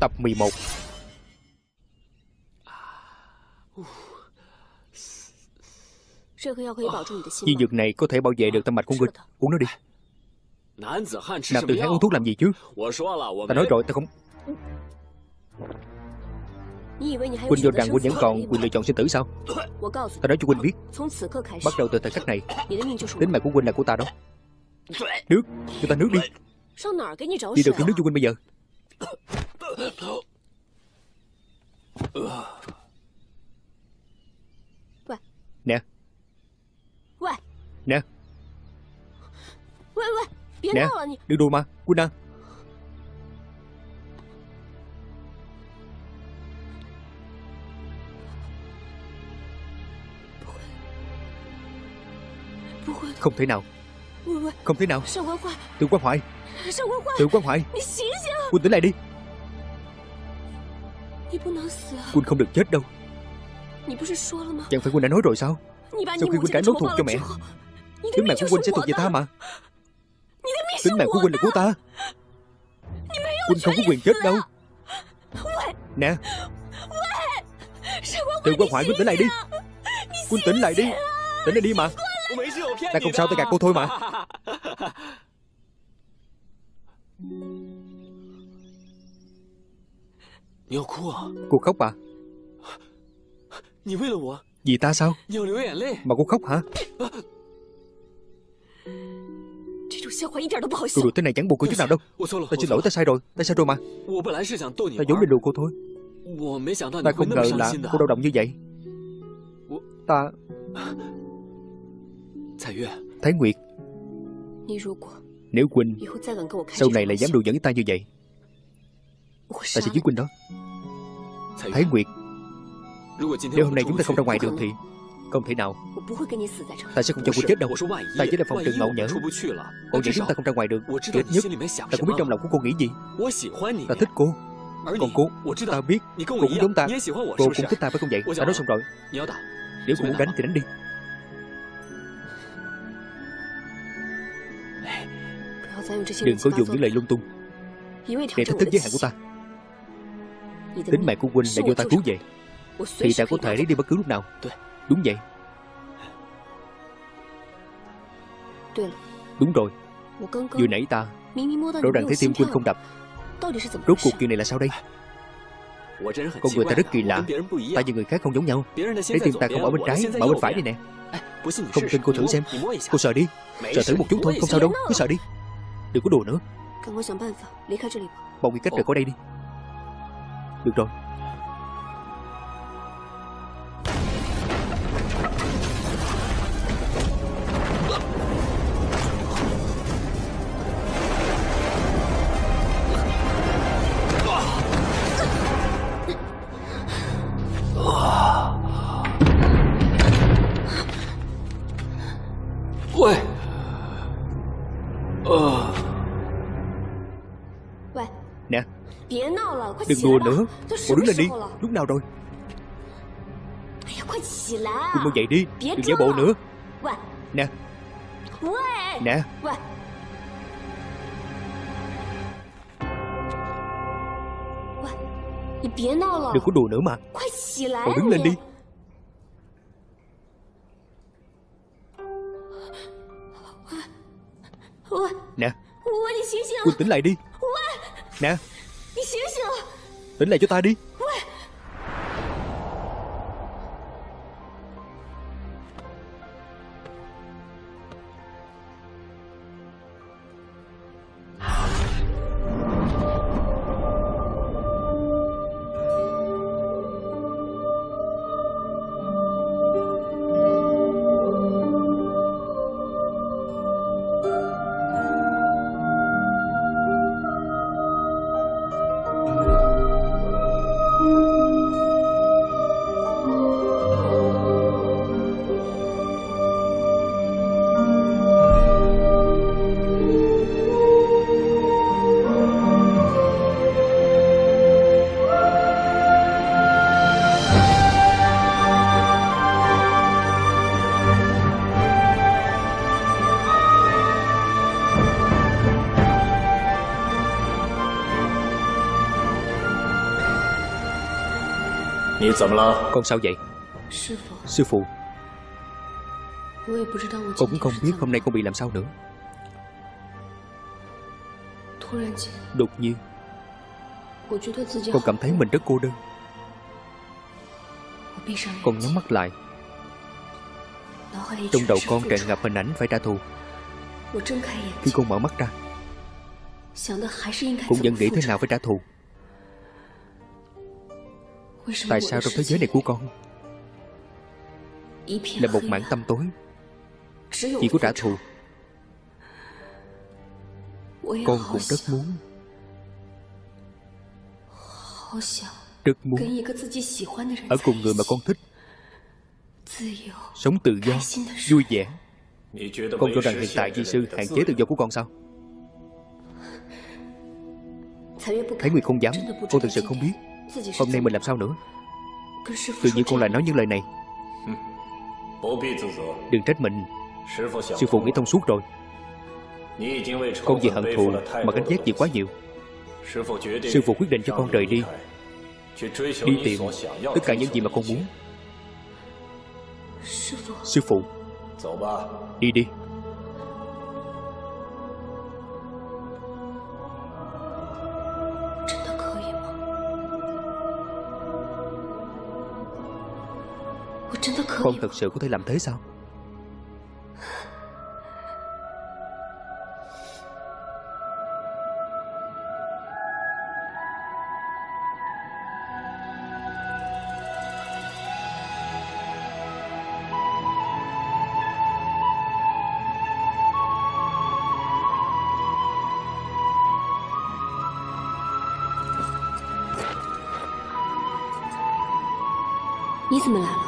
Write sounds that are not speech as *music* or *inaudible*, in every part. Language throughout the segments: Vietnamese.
Tập 11 Viên dược này có thể bảo vệ được tâm mạch của huynh Uống nó đi. Nam tử hán uống thuốc làm gì chứ? Ta nói rồi, ta không Quỳnh cho rằng Quỳnh vẫn còn quyền lựa chọn sinh tử sao? Ta nói cho Quỳnh biết. Bắt đầu từ thời khắc này, Tính mạng của Quỳnh là của ta đó. Nước, Cho ta nước đi. Đi được kiếm nước cho Quỳnh bây giờ. Nè. Nè. Nè. Đừng đùa mà Huynh à Không thể nào. Không thể nào. Tự quan hoại Tự quan hoại Quân tỉnh lại đi Quân không được chết đâu. Chẳng phải Quân đã nói rồi sao? Sau khi Quân cải nốt thuộc cho mẹ Tính mạng của Quân sẽ thuộc về ta mà. Tính mạng của Quân là của ta. Quân không có quyền chết đâu. Nè. Tự quan hoại Quân tỉnh lại đi. Quân tỉnh lại đi. Tỉnh lại đi mà. Ta không sao ta gạt cô thôi mà *laughs* Cô khóc à? Vì ta sao? Mà cô khóc hả? Cô đùa thế này chẳng buồn cô chút nào đâu. Ta xin lỗi。ta sai rồi Ta sai rồi mà. Ta vốn định đùa cô thôi. Ta không ngờ là cô đau động như vậy. Ta Thái Nguyệt. Nếu Quỳnh Sau này lại dám đùa với ta như vậy Ta sẽ giết Quỳnh đó Thái Nguyệt. Nếu hôm nay chúng ta không ra ngoài được thì Không thể nào. Ta sẽ không cho Quỳnh chết đâu. Ta chỉ là phòng trừng ngậu nhỡ Ngậu nhỡ chúng ta không ra ngoài được Thì ít nhất Ta cũng biết trong lòng của cô nghĩ gì. Ta thích cô. Còn cô Ta biết. Cô cũng giống ta. Cô cũng thích ta phải không vậy? Ta nói xong rồi. Nếu cô muốn đánh thì đánh đi. Đừng có dùng những lời lung tung Để thách thức giới hạn của ta Tính mạng của huynh là do ta cứu về Thì ta có thể lấy đi bất cứ lúc nào. Đúng vậy. Đúng rồi. Vừa nãy ta Rõ ràng thấy tim huynh không đập. Rốt cuộc chuyện này là sao đây? Con người ta rất kỳ lạ. Ta và người khác không giống nhau. Để tim ta không ở bên trái, Mà ở bên phải đây nè. Không tin cô thử xem. Cô sợ đi. Sợ thử một chút thôi, Không sao đâu. Cứ sợ đi. Đừng có đùa nữa. Bọn người cách rời khỏi đây đi. Được rồi Đừng đùa nữa. Cô đứng lên đi. Lúc nào rồi? Cô mau dậy đi. Đừng giả bộ nữa. Nè. Nè. Đừng có đùa nữa mà. Cậu đứng lên đi. Nè. Quân tỉnh lại đi. Nè Tỉnh lại cho ta đi. Con sao vậy? Sư phụ. Con cũng không biết hôm nay con bị làm sao nữa. Đột nhiên. Con cảm thấy mình rất cô đơn. Con nhắm mắt lại. Trong đầu con tràn ngập hình ảnh phải trả thù. Khi con mở mắt ra Cũng vẫn nghĩ thế nào phải trả thù Tại sao trong thế giới này của con Là một mảng tâm tối? Chỉ có trả thù. Con cũng rất muốn. Rất muốn. Ở cùng người mà con thích. Sống tự do Vui vẻ. Con cho rằng hiện tại di sư hạn chế tự do của con sao? Thấy Nguyệt không dám. Con thực sự không biết Hôm nay mình làm sao nữa? Tự nhiên con lại nói những lời này. Đừng trách mình. Sư phụ nghĩ thông suốt rồi. Con vì hận thù Mà gánh vác gì quá nhiều. Sư phụ quyết định cho con rời đi. Đi tìm Tất cả những gì mà con muốn. Sư phụ Đi đi Con thật sự có thể làm thế sao?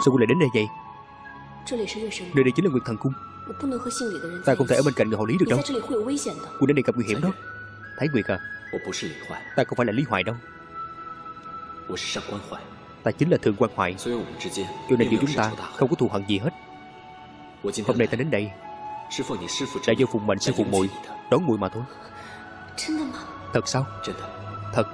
Sao cô lại đến đây vậy Nơi đây chính là Nguyệt Thần Cung. Ta không thể ở bên cạnh người hộ lý được đâu. Cô đến đây gặp nguy hiểm đó. Thái Nguyệt à? Ta không phải là Lý Hoài đâu. Ta chính là Thượng Quan Hoài. Cho nên giữa chúng ta không có thù hận gì hết. Hôm nay ta đến đây. Đã do phụng mệnh sư phụ muội Đón muội mà thôi. Thật sao? Thật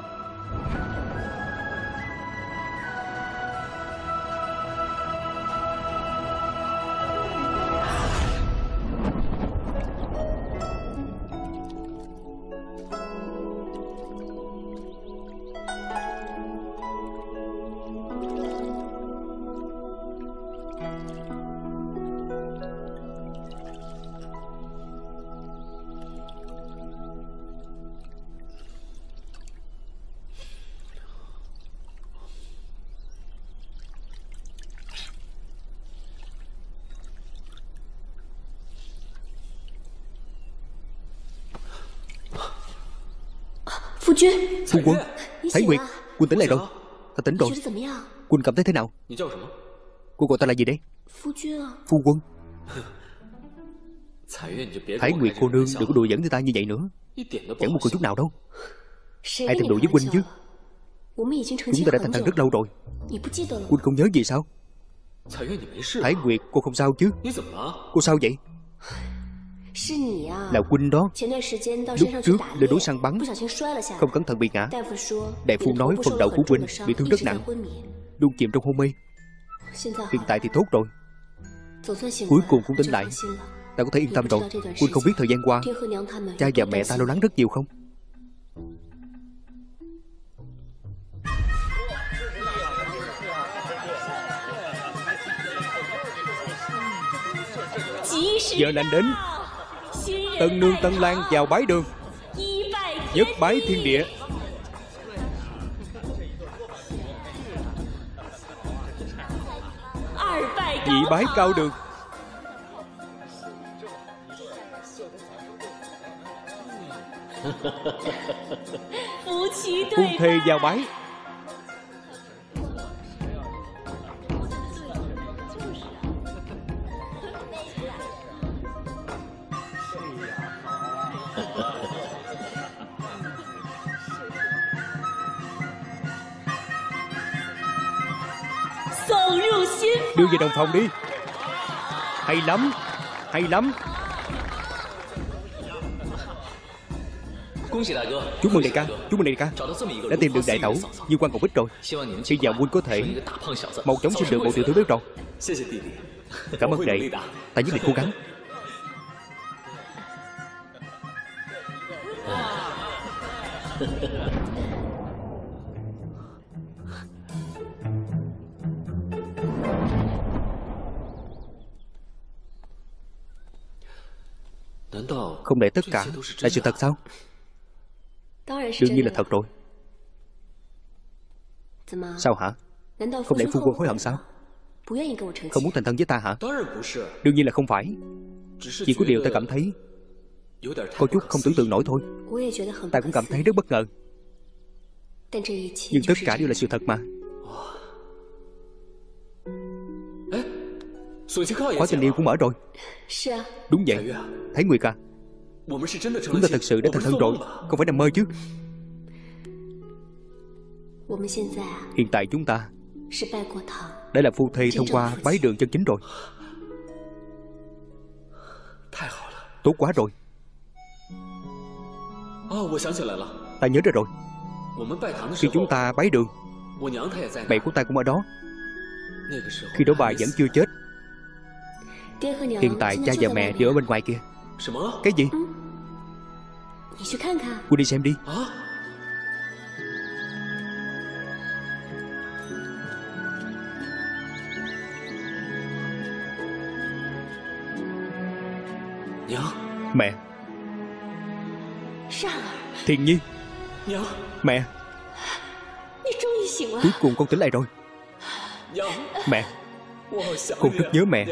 Phu quân Thấy Nguyệt Quân tỉnh lại rồi. Ta tỉnh rồi. Quân cảm thấy thế nào? Cô gọi ta là gì đấy? Phu quân. *laughs* Thái Nguyệt cô nương đừng có đùa dẫn người ta như vậy nữa. Chẳng một chút nào đâu. Ai thèm đùa với Huynh chứ? Chúng ta đã thành thân rất lâu rồi. Huynh không nhớ gì sao? Thái Nguyệt cô không sao chứ? Cô sao vậy là huynh đó. Lúc trước lên núi săn bắn Không cẩn thận bị ngã。Đại phu nói phần đầu của huynh bị thương rất nặng。Luôn chìm trong hôn mê。Hiện tại thì tốt rồi。Cuối cùng cũng tỉnh lại。Ta có thể yên tâm rồi。Huynh không biết thời gian qua Cha và mẹ ta lo lắng rất nhiều không? Giờ lành đến Tân nương Tân Lan vào bái đường. Nhất bái thiên địa. Nhị bái cao đường. Phu thê vào bái Đưa về đồng phòng đi. Hay lắm Hay lắm. Chúc mừng đại ca Chúc mừng đại ca. Đã tìm được đại tẩu Như quan ngọc bích rồi. Hy vọng huynh có thể Mau chóng sinh được một tiểu thư béo tròn Cảm ơn đệ Ta nhất định cố gắng *laughs* Không lẽ tất cả. là sự thật sao? Đương nhiên là thật rồi. Sao hả? Không lẽ phu quân hối hận sao? Không muốn thành thân với ta hả? Đương nhiên là không phải. Chỉ có điều ta cảm thấy Có chút không tưởng tượng nổi thôi. Ta cũng cảm thấy rất bất ngờ. Nhưng tất cả đều là sự thật mà. Khóa tình yêu cũng mở rồi. Đúng vậy. Thấy Nguyệt à Chúng ta thật sự đã thành thân rồi. Không phải nằm mơ chứ. Hiện tại chúng ta Đã là phu thê thông qua bái đường chân chính rồi. Tốt quá rồi. Ta nhớ ra rồi. Khi chúng ta bái đường Mẹ của ta cũng ở đó. Khi đó bà vẫn chưa chết. Hiện tại cha và mẹ đều ở bên ngoài kia Cái gì? Cô đi xem đi. Mẹ. Thiền Nhi. Mẹ. Cuối cùng con tỉnh lại rồi. Mẹ. Con rất nhớ mẹ.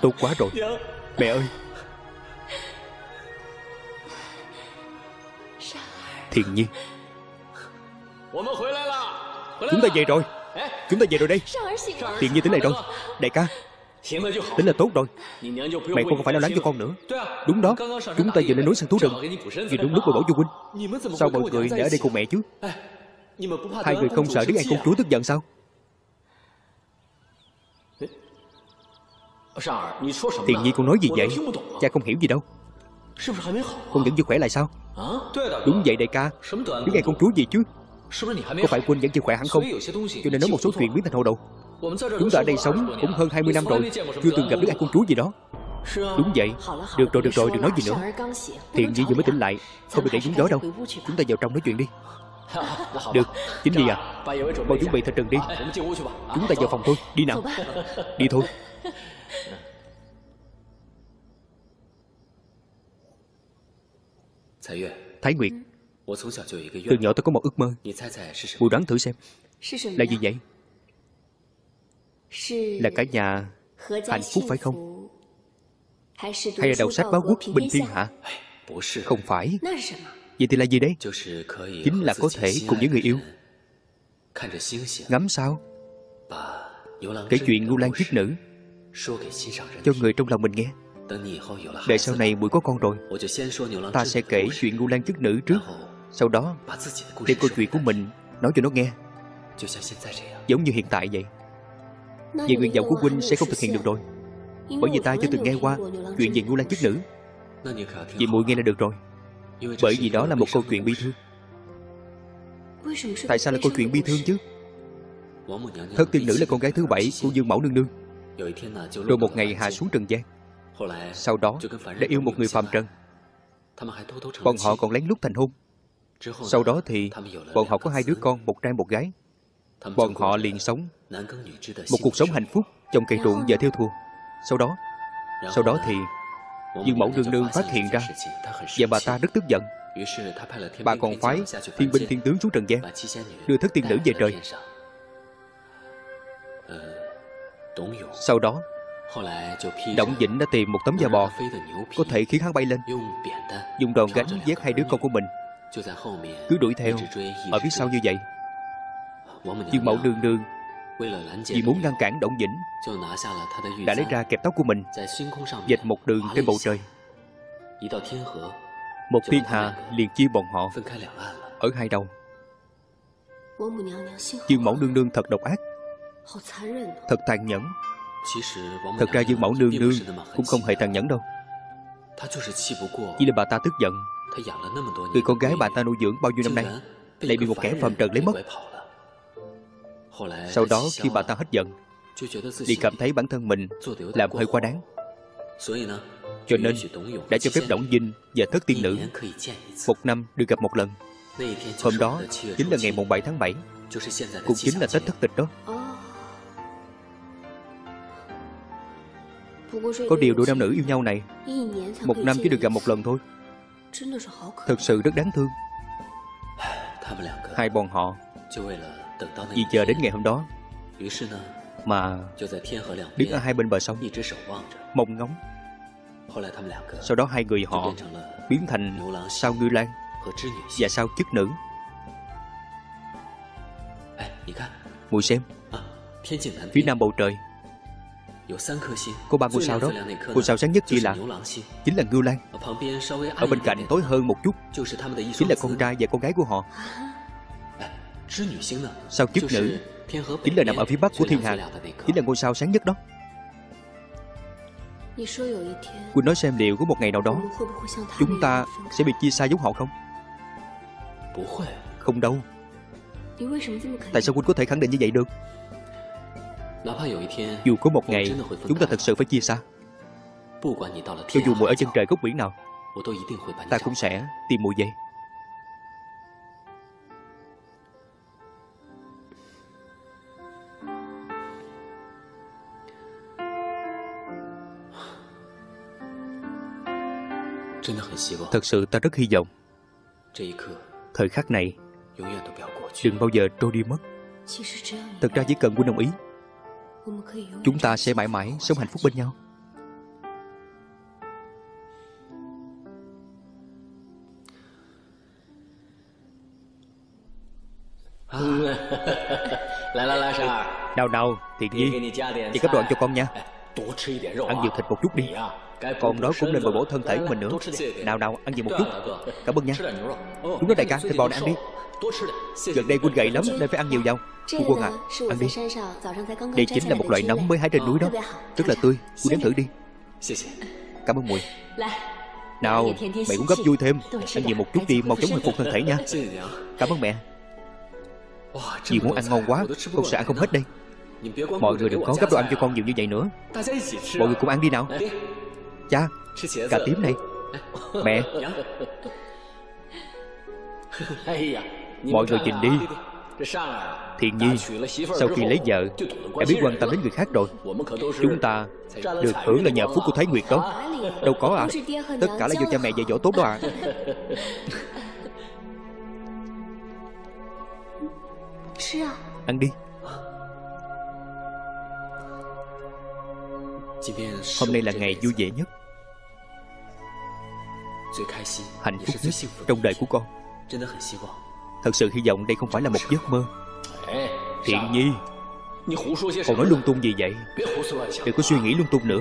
Tốt quá rồi Mẹ ơi. Thiền Nhi. Chúng ta về rồi. Chúng ta về rồi đây. Thiền Nhi tỉnh này rồi. Đại ca. Tính là tốt rồi. Mẹ con không phải lo lắng cho con nữa. Đúng đó. Chúng ta vừa lên núi săn thú rừng. Vì đúng lúc mà bổ cho huynh. Sao mọi người lại ở đây cùng mẹ chứ? Hai người không sợ Đức An công chúa tức giận sao? Thiền Nhi con nói gì vậy? Cha không hiểu gì đâu. Con vẫn chưa khỏe lại sao? Đúng vậy đại ca. Đức An công chúa gì chứ? Có phải huynh vẫn chưa khỏe hẳn không? Cho nên nói một số chuyện biến thành hồ đồ Chúng ta ở đây sống cũng hơn 20 năm rồi Chưa từng gặp Đức An công chúa gì đó. Đúng vậy. Được rồi, được rồi, đừng nói gì nữa. Thiện Nhi vừa mới tỉnh lại Không được để dính gió đâu. Chúng ta vào trong nói chuyện đi. *laughs* Được, chính Nhi à. Mau chuẩn bị thật trần đi. Chúng ta vào phòng thôi, đi nào. *laughs* Đi thôi Thái Nguyệt. Từ nhỏ tôi có một ước mơ. Bùi đoán thử xem. Là gì vậy? Là cả nhà hạnh phúc phải không? Hay là đầu sách báo quốc bình thiên hạ? Không phải. Vậy thì là gì đấy Chính là có thể cùng với người yêu. Ngắm sao? Kể chuyện ngu lan kiết nữ Cho người trong lòng mình nghe Đợi sau này muội có con rồi Ta sẽ kể chuyện ngu lan chức nữ trước Sau đó Đem câu chuyện của mình nói cho nó nghe Giống như hiện tại vậy。Vậy nguyện vọng của huynh sẽ không thực hiện được rồi。Bởi vì ta chưa từng nghe qua Chuyện về ngu lan chức nữ。Vậy muội nghe là được rồi。Bởi vì đó là một câu chuyện bi thương。Tại sao là câu chuyện bi thương chứ Thất tiên nữ là con gái thứ bảy của Dương Mẫu Nương Nương Rồi một ngày hạ xuống trần gian. Sau đó đã yêu một người phàm trần. Bọn họ còn lén lút thành hôn. Sau đó thì bọn họ có hai đứa con Một trai một gái. Bọn họ liền sống Một cuộc sống hạnh phúc Trong cây ruộng và theo thua. Sau đó Sau đó thì Dương mẫu nương nương phát hiện ra Và bà ta rất tức giận. Bà còn phái thiên binh thiên tướng xuống trần gian Đưa thất tiên nữ về trời Sau đó Động Vĩnh đã tìm một tấm da bò. Có thể khiến hắn bay lên. Dùng đòn gánh vét hai đứa con của mình. Cứ đuổi theo. Ở phía sau như vậy. Dương mẫu đương đương Vì muốn ngăn cản Động Vĩnh Đã lấy ra kẹp tóc của mình. Dệt một đường trên bầu trời. Một thiên hà liền chia bọn họ Ở hai đầu. Dương mẫu đương đương thật độc ác Thật tàn nhẫn. Thật ra Dương Mẫu Nương Nương Cũng không hề tàn nhẫn đâu. Chỉ là bà ta tức giận. Người con gái bà ta nuôi dưỡng bao nhiêu năm nay Lại bị một kẻ phàm trần lấy mất. Sau đó khi bà ta hết giận Thì cảm thấy bản thân mình Làm hơi quá đáng. Cho nên đã cho phép Đổng Vinh Và thất tiên nữ Một năm được gặp một lần. Hôm đó chính là ngày mùng 7 tháng 7 Cũng chính là Tết thất tịch đó Có điều đôi nam nữ yêu nhau này, Một năm chỉ được gặp một lần thôi. Thật sự rất đáng thương. Hai bọn họ Vì chờ đến ngày hôm đó Mà Đứng ở hai bên bờ sông Mong ngóng. Sau đó hai người họ Biến thành sao ngư lan Và sao chức nữ. Mùi xem, Phía nam bầu trời có ba ngôi sao đó Ngôi sao sáng nhất kia là Chính là Ngưu Lan. Ở bên cạnh tối hơn một chút. Chính là con trai và con gái của họ. Sao chức nữ Chính là nằm ở phía bắc của thiên hà Chính là ngôi sao sáng nhất đó. Quỳnh nói xem liệu có một ngày nào đó Chúng ta sẽ bị chia xa giống họ không? Không đâu. Tại sao Quỳnh có thể khẳng định như vậy được dù có một ngày chúng ta thật sự phải chia xa. Cho dù muội ở chân trời góc biển nào Ta cũng sẽ tìm muội về Thật sự ta rất hy vọng Thời khắc này Đừng bao giờ trôi đi mất。Thật ra chỉ cần Quynh đồng ý Chúng ta sẽ mãi mãi sống hạnh phúc bên nhau. Nào nào, Thiện Nhi. Chị cấp đồ ăn cho con nha. Ăn nhiều thịt một chút đi. Con đó cũng nên bồi bổ thân thể của mình nữa. Nào nào, ăn nhiều một chút. Cảm ơn nha. Đúng đó đại ca, thịt bò này ăn đi Gần đây quân gầy lắm nên phải ăn nhiều vào Phu quân à, ăn đi. Đây chính là một loại nấm mới hái trên núi đó. Rất là tươi, quân nếm thử đi. Cảm ơn mùi. Nào, mẹ cũng gấp vui thêm. Ăn nhiều một chút đi, mau chóng hồi phục thân thể nha. Cảm ơn mẹ. Dì muốn ăn ngon quá Con sợ ăn không hết đây. Mọi người đừng có gấp đồ ăn cho con nhiều như vậy nữa. Mọi người cùng ăn đi nào. Cha, cà tím này. *laughs* Mẹ *laughs* Mọi người nhìn đi. Thiện Nhi Sau khi lấy vợ Đã biết quan tâm đến người khác rồi. Chúng ta Được hưởng là nhờ phúc của Thái Nguyệt đó Đâu có à. Tất cả là do cha mẹ dạy dỗ tốt đó à. *laughs* Ăn đi. Hôm nay là ngày vui vẻ nhất. Hạnh phúc nhất trong đời của con Thật sự hy vọng đây không phải là một giấc mơ. Thiện Nhi Còn nói lung tung gì vậy? Đừng có suy nghĩ lung tung nữa.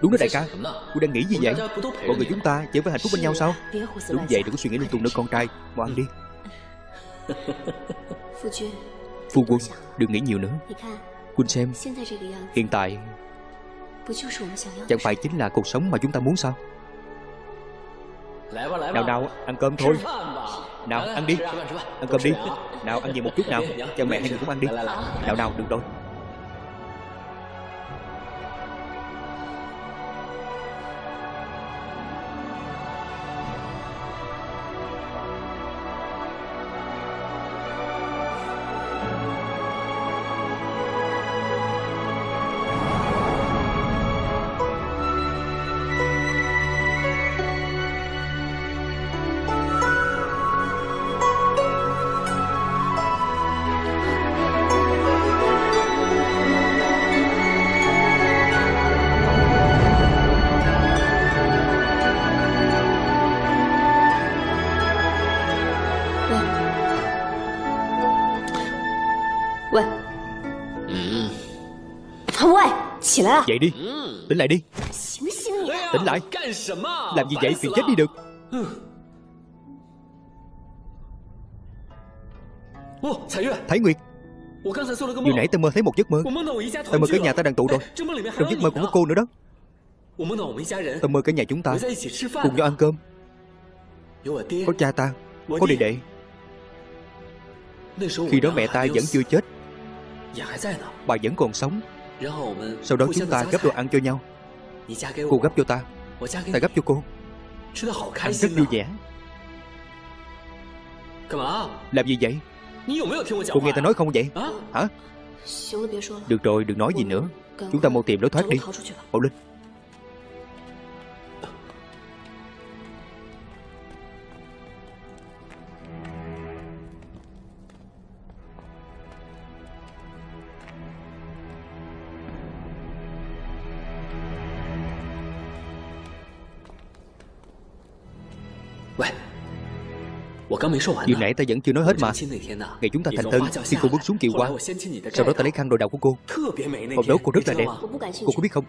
Đúng đó đại ca. Cô đang nghĩ gì vậy? Mọi người chúng ta chỉ phải hạnh phúc bên nhau sao? Đúng vậy đừng có suy nghĩ lung tung nữa con trai. Mau ăn đi. *laughs* Phu quân Đừng nghĩ nhiều nữa. Quân xem. Hiện tại Chẳng phải chính là cuộc sống mà chúng ta muốn sao nào nào ăn cơm thôi. Nào ăn đi. Ăn cơm đi. Nào ăn nhiều một chút nào. Cha mẹ hai người cũng ăn đi. Nào nào được rồi Dậy đi. Tỉnh lại đi. Tỉnh lại. Làm gì vậy? Phiền chết đi được. Thái Nguyệt. Vừa nãy ta mơ thấy một giấc mơ. Ta mơ cả nhà ta đang tụ rồi. Trong giấc mơ cũng có cô nữa đó. Ta mơ cả nhà chúng ta. Cùng nhau ăn cơm. Có cha ta Có đệ đệ. Khi đó mẹ ta vẫn chưa chết. Bà vẫn còn sống Sau đó chúng ta gấp đồ ăn cho nhau Cô gấp cho ta Ta gấp cho cô。Ăn rất vui vẻ。Làm gì vậy？Cô nghe ta nói không vậy？Hả？Được rồi đừng nói gì nữa。Chúng ta mau tìm lối thoát đi。Mau lên Điều nãy ta vẫn chưa nói hết mà. Ngày chúng ta thành thân, Khi cô bước xuống kiệu qua Sau đó ta lấy khăn đồ đào của cô. Hôm đó cô rất là đẹp. Cô có biết không?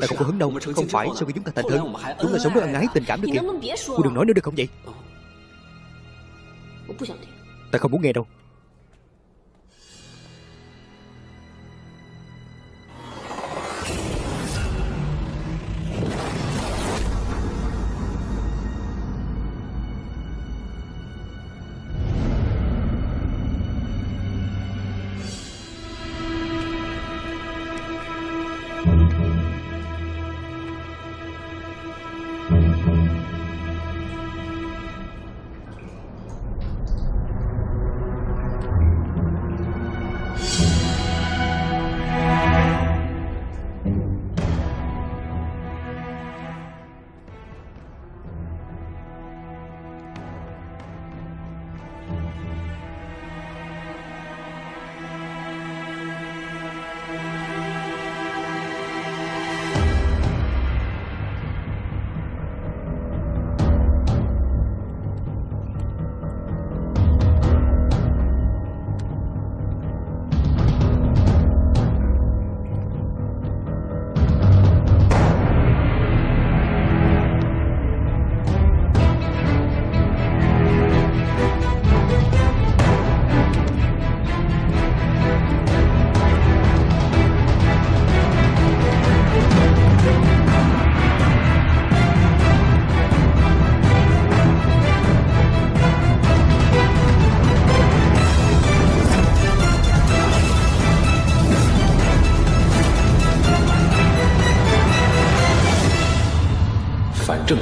Ta không có hứng đâu. Không phải sau khi chúng ta thành thân, Chúng ta sống rất ân ái, tình cảm được kìa. Cô đừng nói nữa được không vậy? Ta không muốn nghe đâu.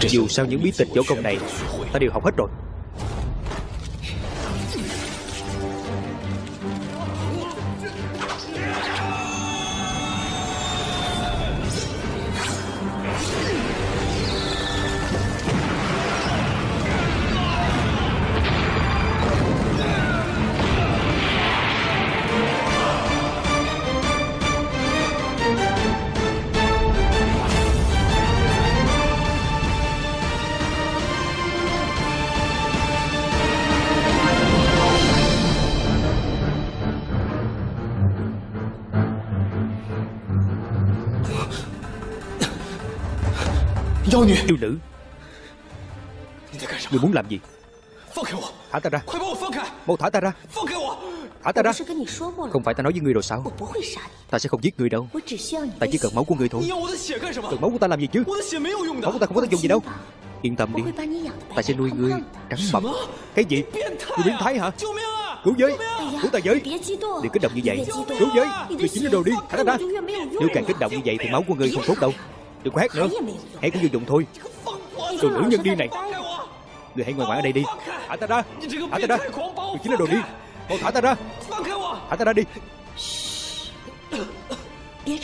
Dù sao những bí tịch võ công này Ta đều học hết rồi.，yêu nữ. Người muốn làm gì? Thả ta ra. Mau thả ta ra. Thả ta ra. Không phải ta nói với người rồi sao? Ta sẽ không giết người đâu. Ta chỉ cần máu của người thôi. Cần máu của ta làm gì chứ? Máu của ta không có tác dụng gì đâu. Yên tâm đi. Ta sẽ nuôi ngươi trắng mập. Cái gì? Ngươi biến thái hả? Cứu giới. Cứu ta giới. Đừng kích động như vậy. Cứu giới. Người chính là đồ đi. Thả ta ra. Nếu càng kích động như vậy thì máu của ngươi không tốt đâu Đừng có hét nữa. Hét cũng vô dụng thôi. Đồ nữ nhân điên này. Người hãy ngoan ngoãn ở đây đi. Thả ta ra. Thả ta ra. Người chính là đồ điên Mau thả ta ra. Thả ta ra đi.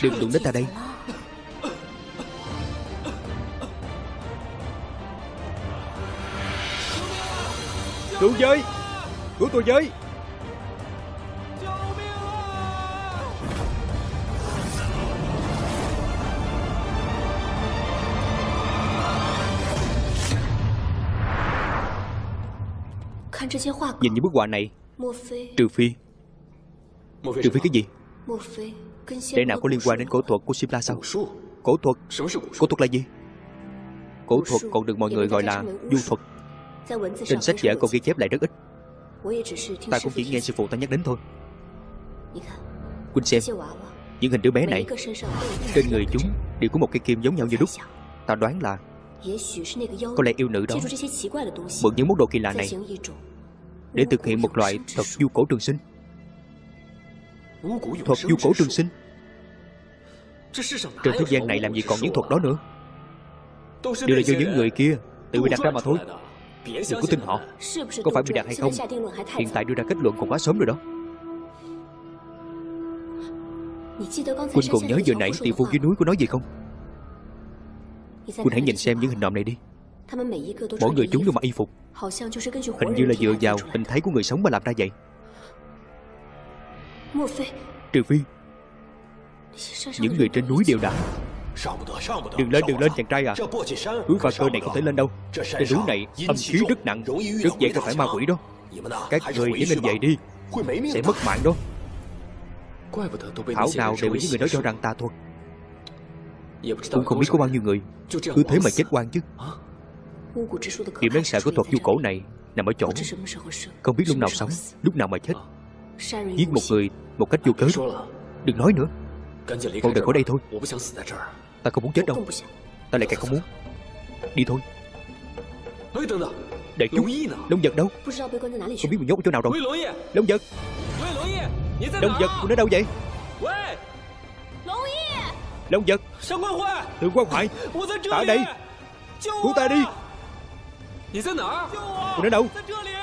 Đừng đụng đến ta đây. Cứu giới. Cứu tôi giới Nhìn những bức họa này Trừ phi. Trừ phi cái gì? Lẽ nào có liên quan đến cổ thuật của Simla sao? Cổ thuật? Cổ thuật là gì? Cổ thuật còn được mọi người gọi là du thuật. Trên sách vở còn ghi chép lại rất ít. Ta cũng chỉ nghe sư phụ ta nhắc đến thôi. Quỳnh xem. Những hình đứa bé này Trên người chúng đều có một cây kim giống nhau như đúc. Ta đoán là Có lẽ yêu nữ đó. Mượn những món đồ kỳ lạ này để thực hiện một loại thuật du cổ trường sinh. Thuật du cổ trường sinh? Trên thế gian này làm gì còn những thuật đó nữa? Đều là do những người kia Tự bị đặt ra mà thôi. Đừng có tin họ, Có phải bị đặt hay không? Hiện tại đưa ra kết luận còn quá sớm rồi đó. Quỳnh còn nhớ giờ nãy tỷ phu dưới núi của nói gì không? Quỳnh hãy nhìn xem những hình nộm này đi. Mỗi người chúng đều mặc y phục. Hình như là dựa vào hình thấy của người sống mà làm ra vậy. Trừ phi Những người trên núi đều đã. Đừng lên, đừng lên chàng trai à. Núi pha cơ này không thể lên đâu. Cái núi này âm khí rất nặng Rất dễ gặp phải ma quỷ đó. Các người chỉ nên về đi Sẽ mất mạng đó. Thảo nào đều bị những người đó cho rằng ta thôi. Cũng không biết có bao nhiêu người. Cứ thế mà chết quan chứ Điểm đáng sợ của thuật du cổ này Nằm ở chỗ Không biết lúc nào sống Lúc nào mà chết Giết một người một cách vô cớ Đừng nói nữa Con đừng khỏi đây thôi Ta không muốn chết đâu Ta lại càng không muốn Đi thôi Đợi chút Long vật đâu Không biết mình nhốt ở chỗ nào rồi Long vật Long vật Cô nói đâu vậy Long vật Thượng quan hoại Ta ở đây Cứu ta đi Cô nói đâu?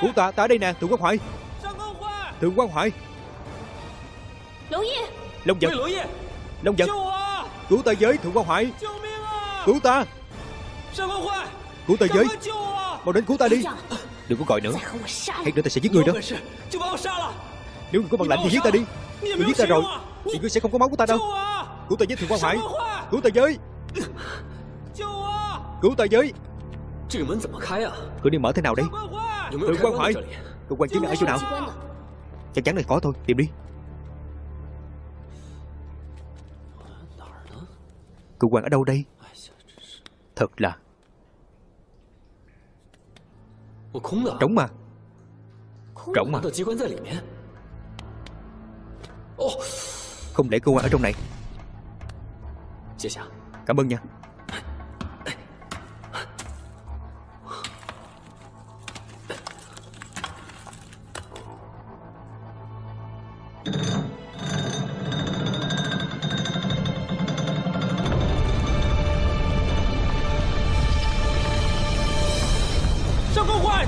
Cứu ta Ta ở đây nè Thượng quan hoại Thượng quan hoại Long vật Long vật Cứu ta với Thượng quan hoại Cứu ta Cứu ta với Mau đến cứu ta đi. Đừng có gọi nữa. Hay nữa ta sẽ giết người đó. Nếu người có bằng lạnh thì giết ta đi. Người giết ta rồi. Thì ngươi sẽ không có máu của ta đâu. Cứu ta với Thượng quan hoại Cứu ta với Cứu ta với Cửa đi mở thế nào đây Thượng quan hoại Cơ quan chứng ở chỗ nào? Chắc chắn là có thôi. Tìm đi. Cơ quan ở đâu đây? Thật là Trống mà. Trống mà. Không để cơ quan ở trong này. Cảm ơn nha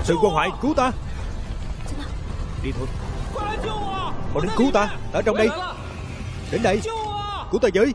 Sư Quang Hoại cứu ta. Đi thôi. Họ đến cứu ta. Ta Ở trong đây. Đến đây. Cứu ta với.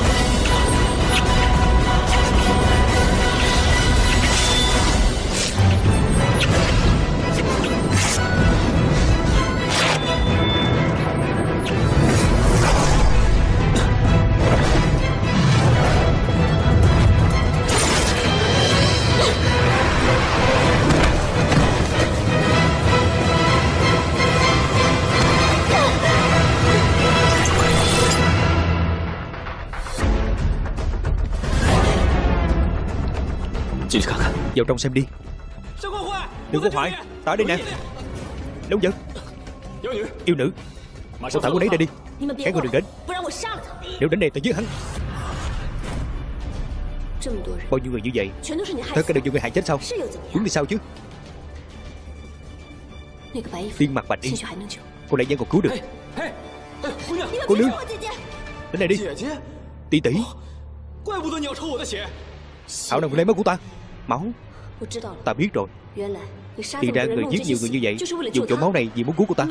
Unidos. Vào trong xem đi. Đừng có hoại Ta đây nè. Đấu vật Yêu nữ. Mau thả cô đấy ra đi. Các người đừng đến. Nếu đến đây ta giết hắn. Bao nhiêu người như vậy? Tất cả đều do người hại chết sao? Chúng đi sao chứ? Tiên mặt bạch y Cô lại vẫn còn cứu được. Cô nương Đến đây đi. Tỷ tỷ. Hảo nào lấy máu của ta. Máu Ta biết rồi。Thì ra người giết nhiều người như vậy Dùng chỗ máu này vì muốn cứu cô ta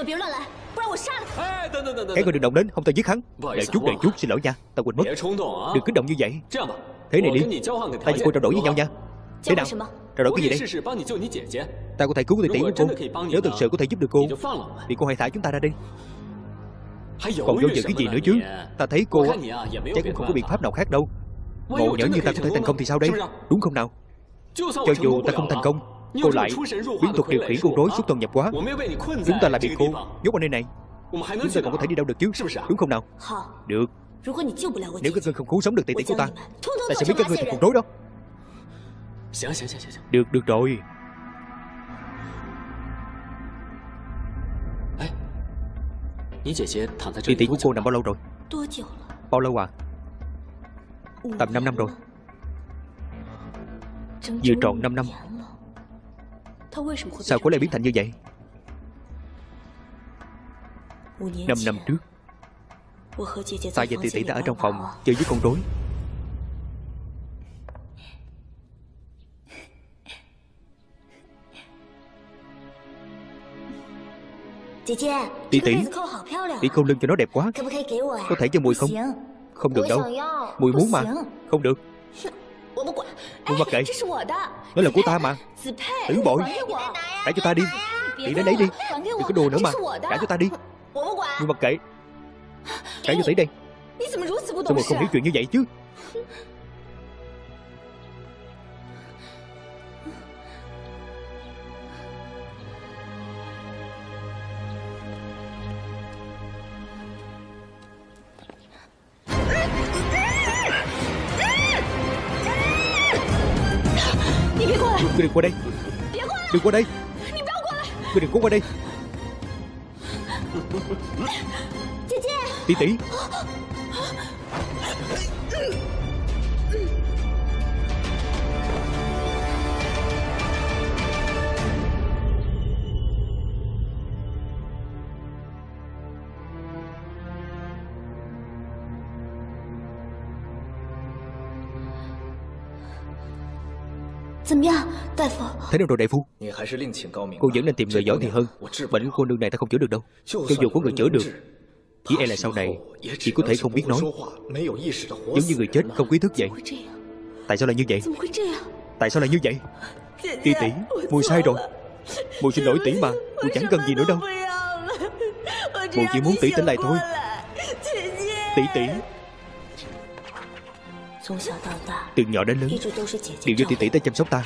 Các người đừng động đến Không ta giết hắn。Đợi chút đợi chút xin lỗi nha Ta quên mất。Đừng kích động như vậy。Thế này đi。Ta và cô trao đổi với nhau nha Thế nào？Trao đổi cái gì đây？Ta có thể cứu tỷ tỷ của cô。Nếu thực sự có thể giúp được cô Thì cô hãy thả chúng ta ra đi。Còn do dự cái gì nữa chứ？Ta thấy cô Chắc cũng không có biện pháp nào khác đâu。Ngộ nhỡ như ta có thể thành công thì sao đây？Đúng không nào Cho dù ta không thành công Cô lại biến thuật điều khiển con rối xuất thần nhập quá Chúng ta lại bị cô nhốt ở nơi này. Chúng ta còn có thể đi đâu được chứ? Đúng không nào? Được. Nếu các ngươi không cứu sống được tỷ tỷ của ta. Ta sẽ biết các ngươi thành con rối đó. Được, được rồi. Tỷ tỷ của cô nằm bao lâu rồi? Bao lâu à? Tầm 5 năm rồi Vừa tròn 5 năm Sao cô lại biến thành như vậy? Năm năm trước Ta và tỷ tỷ đã ở trong phòng Chơi với con rối. Tỷ tỷ Tỷ khâu lưng cho nó đẹp quá. Có thể cho mùi không? Không được đâu. Mùi muốn mà. Không được *laughs* Mùi mặc kệ. Nó là của ta mà. Tử bội. Trả cho ta đi. Tỷ đến lấy đi. Đừng có đùa nữa mà. Trả cho ta đi. Mùi mặc kệ. Trả cho tỷ đây Sao mùi không hiểu chuyện như vậy chứ Ngươi đừng qua đây. Đừng qua đây. Ngươi đừng có qua đây. Tỷ tỷ Thế nào rồi đại phu? Cô vẫn nên tìm người giỏi thì hơn. Bệnh cô nương này ta không chữa được đâu. Cho dù có người chữa được Chỉ e là sau này Chỉ có thể không biết nói. Giống như người chết không ý thức vậy. Tại sao lại như vậy? Tại sao lại như vậy? Tỷ tỷ Mùi sai rồi. Mùi xin lỗi tỷ mà Mùi chẳng cần gì nữa đâu. Mùi chỉ muốn tỷ tỉnh lại thôi. Tỷ tỷ。từ nhỏ đến lớn Đều do tỷ tỷ ta chăm sóc ta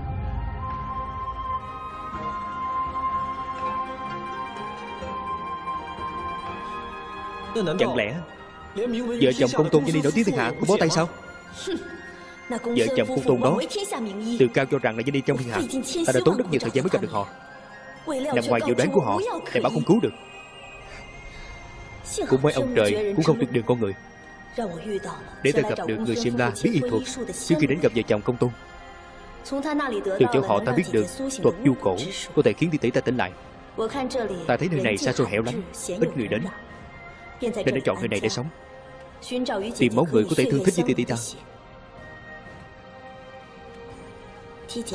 Chẳng lẽ Vợ chồng công tôn danh đi nổi tiếng thiên hạ Cũng bó tay sao? Vợ chồng công tôn đó Từ cao cho rằng là danh đi trong thiên hạ. Ta đã tốn rất nhiều thời gian mới gặp được họ. Nằm ngoài dự đoán của họ Thầy bảo không cứu được. Cũng mấy ông trời Cũng không tuyệt đường con người. Để ta gặp được người Simla biết y thuật Trước khi đến gặp vợ chồng công tôn. Từ chỗ họ ta biết được thuật du cổ có thể khiến tỷ tỷ ta tỉnh lại. Ta thấy nơi này xa xôi hẻo lắm. Ít người đến Nên đã chọn nơi này để sống。Tìm máu người có thể thương thích với tỷ tỷ ta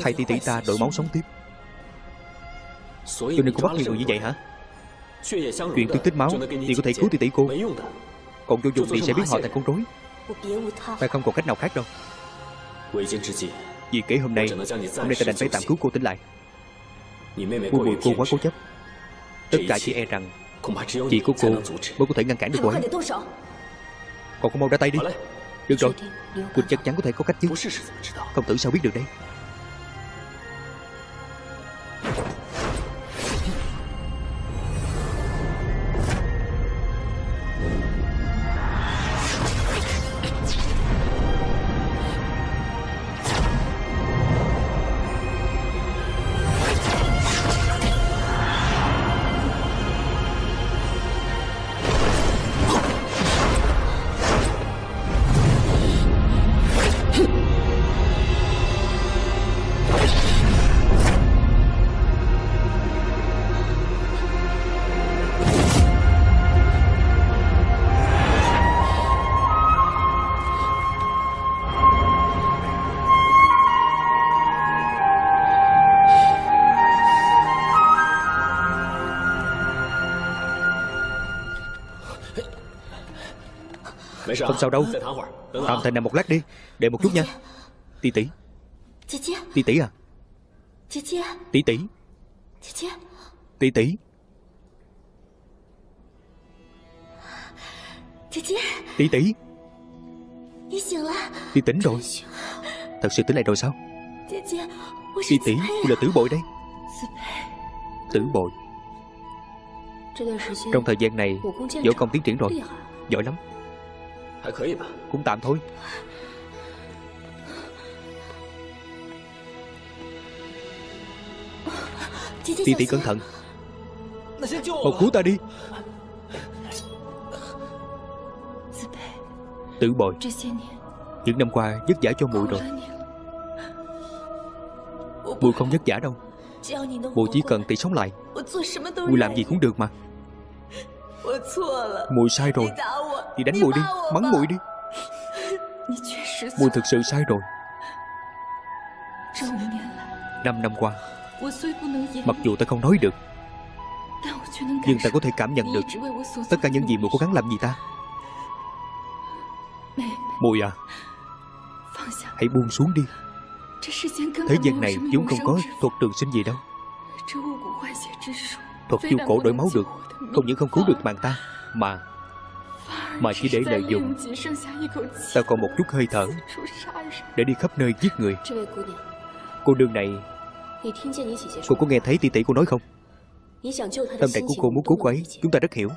Thay tỷ tỷ ta đổi máu sống tiếp。Cho nên cô bắt nhiều người như vậy hả Chuyện tương tích máu Thì có thể cứu tỷ tỷ cô。Còn vô dụng thì sẽ biết họ thành con rối。Ta không còn cách nào khác đâu。Vì kể hôm nay Hôm nay ta đành phải tạm cứu cô tỉnh lại。Mùi mùi cô quá cố chấp。Tất cả chỉ e rằng Chỉ có cô mới có thể ngăn cản được cô ấy. Còn không mau ra tay đi. Được rồi. Quỳnh chắc chắn có thể có cách chứ. Không tử sao biết được đây Không sao đâu. Tạm thời nằm một lát đi. Đợi một chút nha. Tỷ tỷ Tỷ tỷ à? Tỷ tỷ Tỷ tỷ Tỷ tỷ Tỷ tỉnh rồi. Thật sự tỉnh lại rồi sao? Tỷ tỷ Tôi là tử bội đây. Tử bội Trong thời gian này Võ công tiến triển rồi. Giỏi lắm cũng tạm thôi. Tỷ tỷ cẩn thận. Mau cứu ta đi. Tử bội Những năm qua vất vả cho mùi rồi. Mùi không vất vả đâu. Mùi chỉ cần tỷ sống lại. Mùi làm gì cũng được mà. Mùi sai rồi thì đánh mùi đi, Mắng mùi đi. Mùi thực sự sai rồi. Năm năm qua, Mặc dù ta không nói được, Nhưng ta có thể cảm nhận được Tất cả những gì mùi cố gắng làm gì ta. Mùi à Hãy buông xuống đi. Thế gian này vốn không có thuật trường sinh gì đâu. Thuật du cổ đổi máu được, Không những không cứu được mạng ta, Mà mà chỉ để lợi dụng. Ta còn một chút hơi thở Để đi khắp nơi giết người. Cô đương này, Cô có nghe thấy tỷ tỷ cô nói không? Tâm trạng của cô muốn cứu cô ấy, Chúng ta rất hiểu.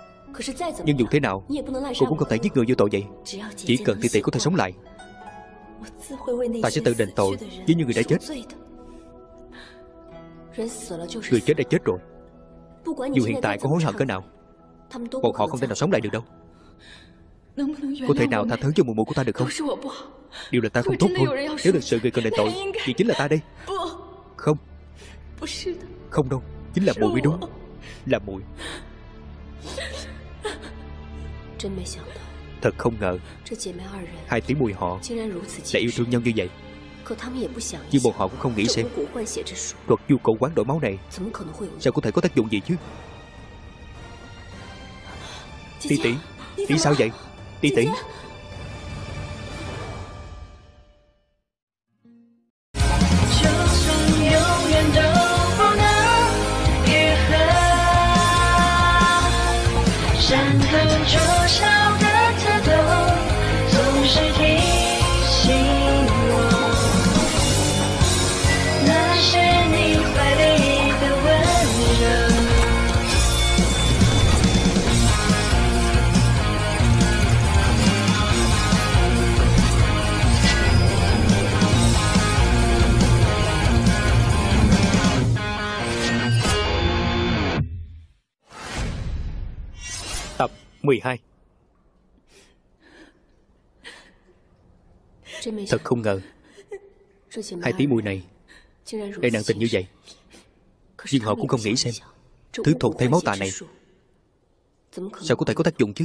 Nhưng dù thế nào, Cô cũng không thể giết người vô tội vậy. Chỉ cần tỷ tỷ có thể sống lại, Ta sẽ tự đền tội Với những người đã chết. Người chết đã chết rồi. Dù hiện tại có hối hận cỡ nào, Bọn họ không thể nào sống lại được đâu. Có thể nào tha thứ cho mụ mụ của ta được không? Điều là ta không tốt thôi. Nếu thực sự người cần đền tội Thì chính là ta đây. Không. Không đâu. Chính là mùi mới đúng. Là mùi Thật không ngờ. Hai tỷ mùi họ Lại yêu thương nhau như vậy. nhưng bọn họ cũng không nghĩ xem Thuật du cổ quán đổi máu này. Sao có thể có tác dụng gì chứ? Tỷ tỷ Tỷ sao vậy Tỷ tỷ 12 Thật không ngờ. Hai tỷ mùi này Lại nặng tình như vậy. Nhưng họ cũng không nghĩ xem Thứ thuộc thay máu tà này? Sao có thể có tác dụng chứ?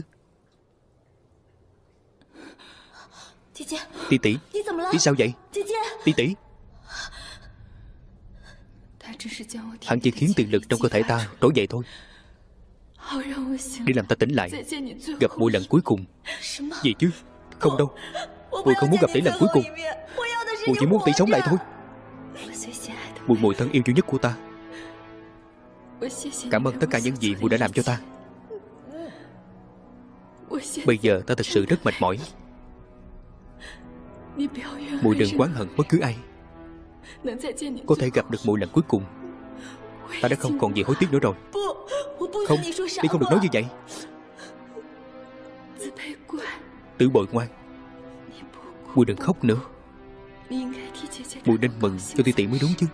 Tỷ tỷ Tỷ sao vậy? Tỷ tỷ Hắn chỉ khiến tiền lực trong cơ thể ta trỗi dậy thôi Để làm ta tỉnh lại. Gặp muội lần cuối cùng. Gì chứ? Không đâu. Muội không muốn gặp tỷ lần cuối cùng. Muội chỉ muốn tỷ sống lại thôi. Muội muội thân yêu duy nhất của ta. Cảm ơn tất cả những gì muội đã làm cho ta. Bây giờ ta thật sự rất mệt mỏi. Muội đừng quán hận bất cứ ai. Có thể gặp được muội lần cuối cùng Ta đã không còn gì hối tiếc nữa rồi. Không, đi không được nói như vậy. Tử bội ngoan. Mùi đừng khóc nữa. Mùi nên mừng cho tỷ tỷ mới đúng chứ.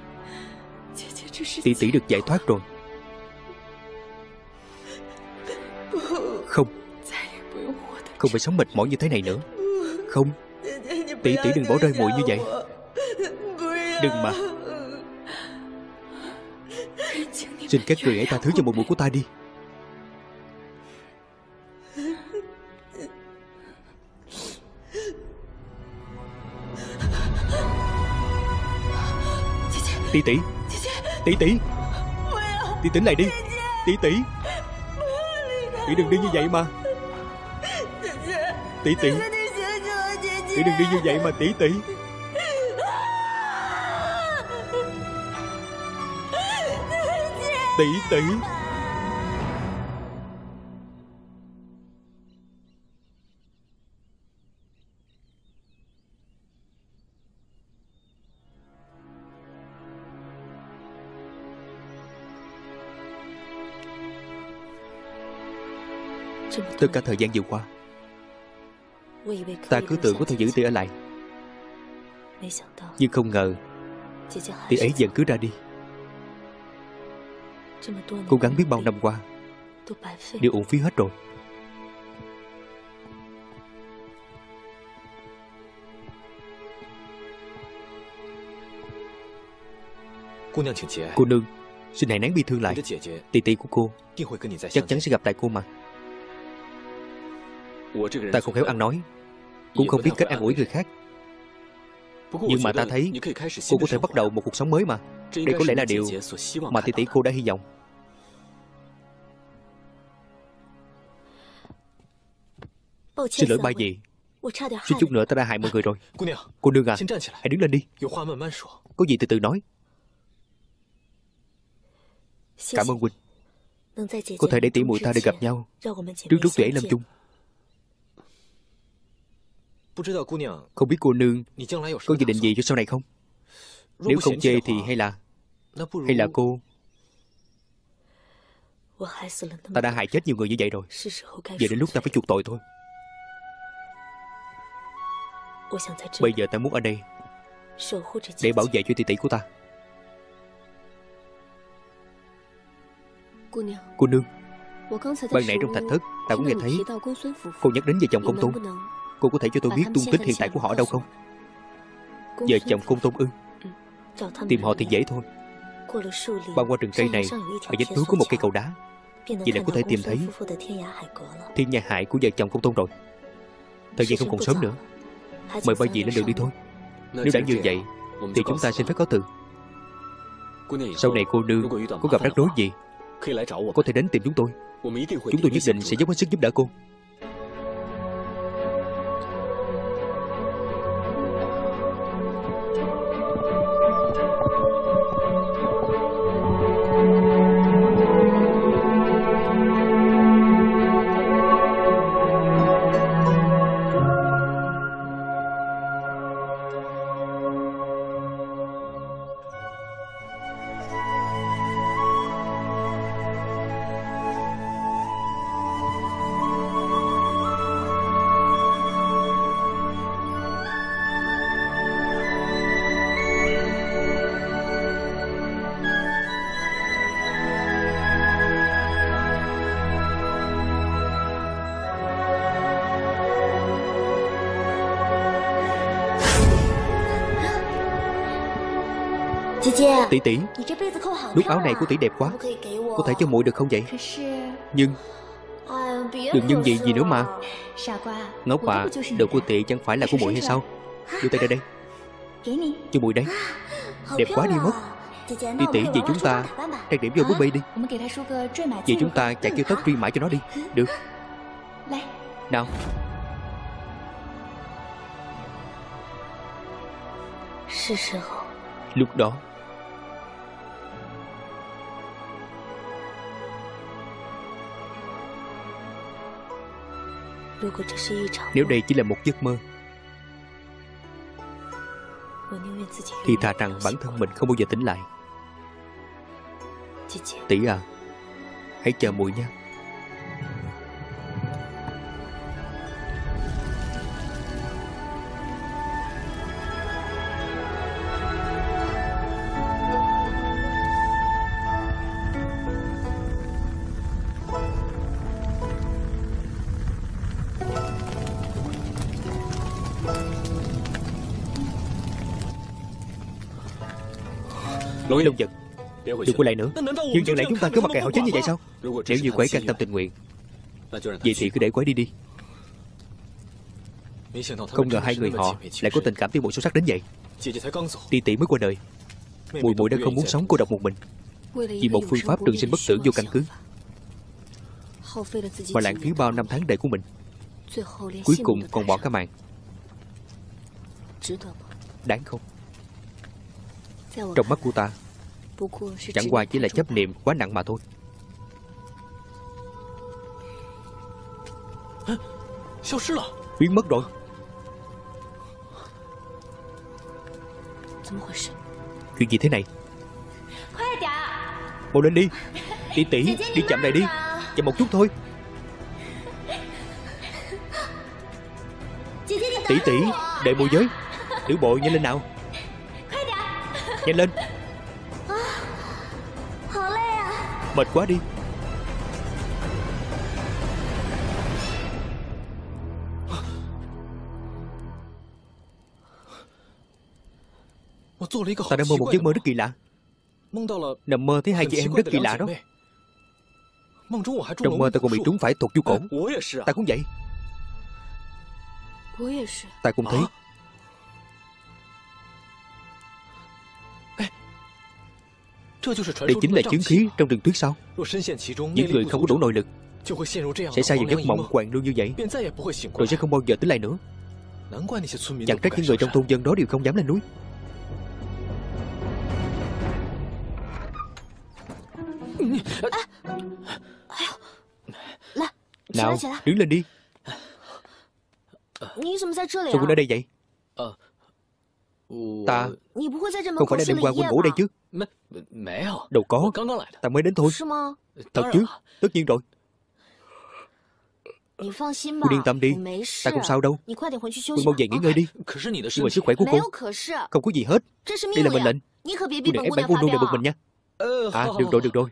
Tỷ tỷ được giải thoát rồi. Không. Không phải sống mệt mỏi như thế này nữa. Không. Tỷ tỷ đừng bỏ rơi muội như vậy. Đừng mà. Xin các người hãy tha thứ cho một mũi của ta đi. Tỷ tỷ Tỷ tỷ Tỷ tỉnh lại đi. Tỷ tỷ Tỷ đừng đi như vậy mà. Tỷ tỷ Tỷ đừng đi như vậy mà tỷ tỷ Tỷ tỷ Tất cả thời gian vừa qua, Ta cứ tưởng có thể giữ tỷ ở lại. Nhưng không ngờ Tỷ ấy vẫn cứ ra đi. Cố gắng biết bao năm qua Đều uổng phí hết rồi. Cô nương Xin hãy nén bi thương lại. Tỷ tỷ của cô Chắc chắn sẽ gặp lại cô mà. Ta không khéo ăn nói. Cũng không biết cách an ủi người khác. Nhưng mà ta thấy Cô có thể bắt đầu một cuộc sống mới mà Đây có lẽ là điều Mà tỷ tỷ cô đã hy vọng. Xin lỗi ba dì. Suýt chút nữa ta đã hại mọi người rồi. Cô nương à Hãy đứng lên đi. Có gì từ từ nói. Cảm ơn Huynh Có thể để tỷ muội ta được gặp nhau. Trước lúc tỷ ấy lâm chung. Không biết cô nương Có dự định gì cho sau này không Nếu không chê thì hay là Hay là cô? Ta đã hại chết nhiều người như vậy rồi. Giờ đến lúc ta phải chuộc tội thôi. Bây giờ ta muốn ở đây Để bảo vệ cho tỷ tỷ của ta. Cô nương. Ban nãy trong thạch thất Ta cũng nghe thấy Cô nhắc đến về chồng công tôn. Cô có thể cho tôi biết tung tích hiện tại của họ đâu không? Vợ chồng công tôn ư Tìm họ thì dễ thôi. Băng qua rừng cây này Ở vách núi có một cây cầu đá. Vậy là có thể tìm thấy Thiên nhà hại của vợ chồng công tôn rồi. Thời gian không còn sớm nữa. Mời ba vị lên đường đi thôi. Nếu đã như vậy Thì chúng ta xin phép có từ. Sau này cô nương có gặp rắc rối gì Có thể đến tìm chúng tôi. Chúng tôi nhất định sẽ dốc hết sức giúp đỡ cô Tỷ tỷ Nút áo này của tỷ đẹp quá. Có thể cho muội được không vậy? Nhưng Đừng nhân gì gì nữa mà. Ngốc à Đồ của tỷ chẳng phải là của muội hay sao? Đưa tay ra đây. Cho muội đấy. Đẹp quá đi mất. Tỷ tỷ vì chúng ta Trang điểm vô búp bê đi. Vì chúng ta chạy kêu tất truy mãi cho nó đi. Được. Nào. Lúc đó Nếu đây chỉ là một giấc mơ Thì thà rằng bản thân mình không bao giờ tỉnh lại. Tỷ à Hãy chờ muội nha Lỗi lông giật Đừng quay lại nữa. Nhưng chẳng lẽ chúng ta cứ mặc kệ họ chết như vậy sao? Nếu như quấy can tâm tình nguyện. Vậy thì cứ để quấy đi đi. Không ngờ hai người họ lại có tình cảm tiêu mộ sâu sắc đến vậy. Tỷ tỷ mới qua đời. Mùi mùi đã không muốn sống cô độc một mình. Vì một phương pháp trường sinh bất tử vô căn cứ. Mà lãng phí bao năm tháng đời của mình. Cuối cùng còn bỏ cả mạng. Đáng không? Trong mắt của ta Chẳng qua chỉ là chấp niệm quá nặng mà thôi. Biến mất rồi. Chuyện gì thế này? Mau lên đi. Tỷ tỷ đi chậm này đi. Chậm một chút thôi. Tỷ tỷ Đệ môi giới. Tiểu bộ nhanh lên nào. Nhanh lên Mệt quá đi. Ta đã mơ một giấc mơ rất kỳ lạ. Nằm mơ thấy hai chị em rất kỳ lạ đó. Trong mơ ta còn bị trúng phải thuộc chu cổ Ta cũng vậy. Ta cũng thấy. Đây chính là chứng khí trong rừng tuyết sao? Những người không có đủ nội lực Sẽ xa vào giấc mộng quạng đương như vậy. Rồi sẽ không bao giờ tỉnh lại nữa. Chẳng trách những người trong thôn dân đó đều không dám lên núi. Nào, đứng lên đi. Sao cũng ở đây vậy? Ta Không phải đã đêm qua quân ngủ đây chứ Đâu có. Ta mới đến thôi. Thật chứ Tất nhiên rồi. Cô yên tâm đi. Ta không sao đâu. Cô mau về nghỉ ngơi đi. Nhưng mà sức khỏe của cô Không có gì hết. Đây là mệnh lệnh. Cô đừng ép bản cô luôn để bực mình nha. À được rồi được rồi.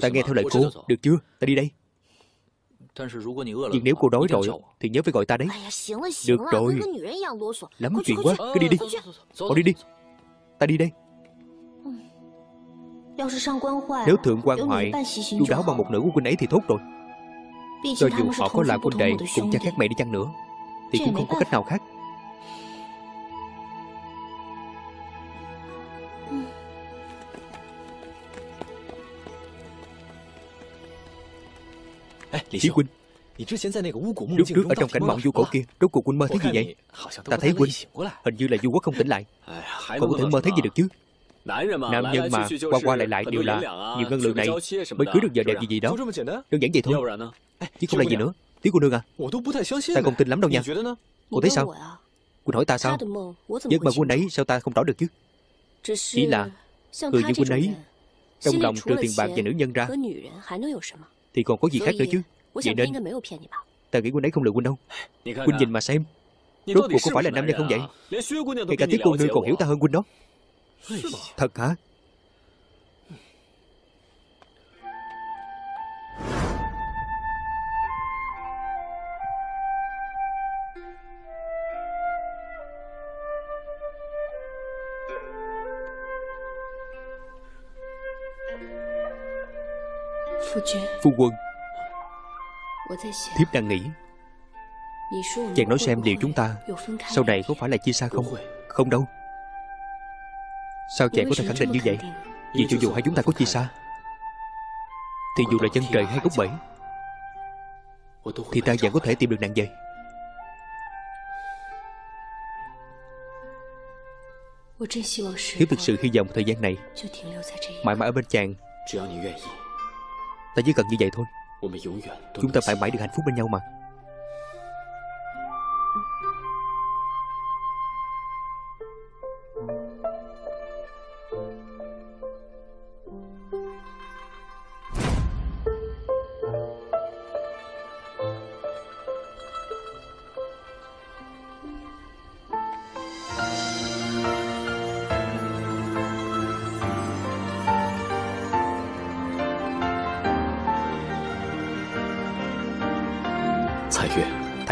Ta nghe theo lời cô. Được chưa? Ta đi đây. nhưng nếu cô đói rồi Thì nhớ phải gọi ta đấy. Được rồi. Lắm chuyện quá. Cứ đi đi. Cậu đi đi. Ta đi đây Nếu thượng quan hoại Chu đáo bằng một nửa của quân ấy thì tốt rồi. Cho dù họ có là quân đệ Cùng cha khác mẹ đi chăng nữa Thì cũng không có cách nào khác. Chí Huynh. Lúc trước ở trong cảnh mộng du cổ kia Rốt cuộc Huynh mơ thấy gì vậy? Ta thấy Huynh Hình như là du quốc không tỉnh lại. Còn có thể mơ thấy gì được chứ Nam nhân mà qua qua lại lại đều là Nhiều ngân lượng này mới cưới được vợ đẹp gì gì đó？Đơn giản vậy thôi。Chứ không là gì nữa。Tí cô nương à。Ta không tin lắm đâu nha Cô thấy sao Cô hỏi ta sao Giấc mơ của ấy sao ta không rõ được chứ？Chỉ là Người như huynh ấy Trong lòng trừ tiền bạc và nữ nhân ra Thì còn có gì khác nữa chứ？Vậy nên Ta nghĩ huynh ấy không lừa huynh đâu。Huynh nhìn mà xem Rốt cuộc có phải là nam nhân không vậy？Ngay cả tiếng cô nương còn hiểu ta hơn huynh đó Thật hả? Phu quân. Thiếp đang nghĩ Chàng nói xem liệu chúng ta Sau này có phải là chia xa không? Không đâu. Sao chàng có thể khẳng định như vậy? Vì cho dù hai chúng ta có chia xa Thì dù là chân trời hay gốc bể Thì ta vẫn có thể tìm được nàng về Thiếp thực sự hy vọng thời gian này Mãi mãi ở bên chàng. Ta chỉ cần như vậy thôi. Chúng ta phải mãi được hạnh phúc bên nhau mà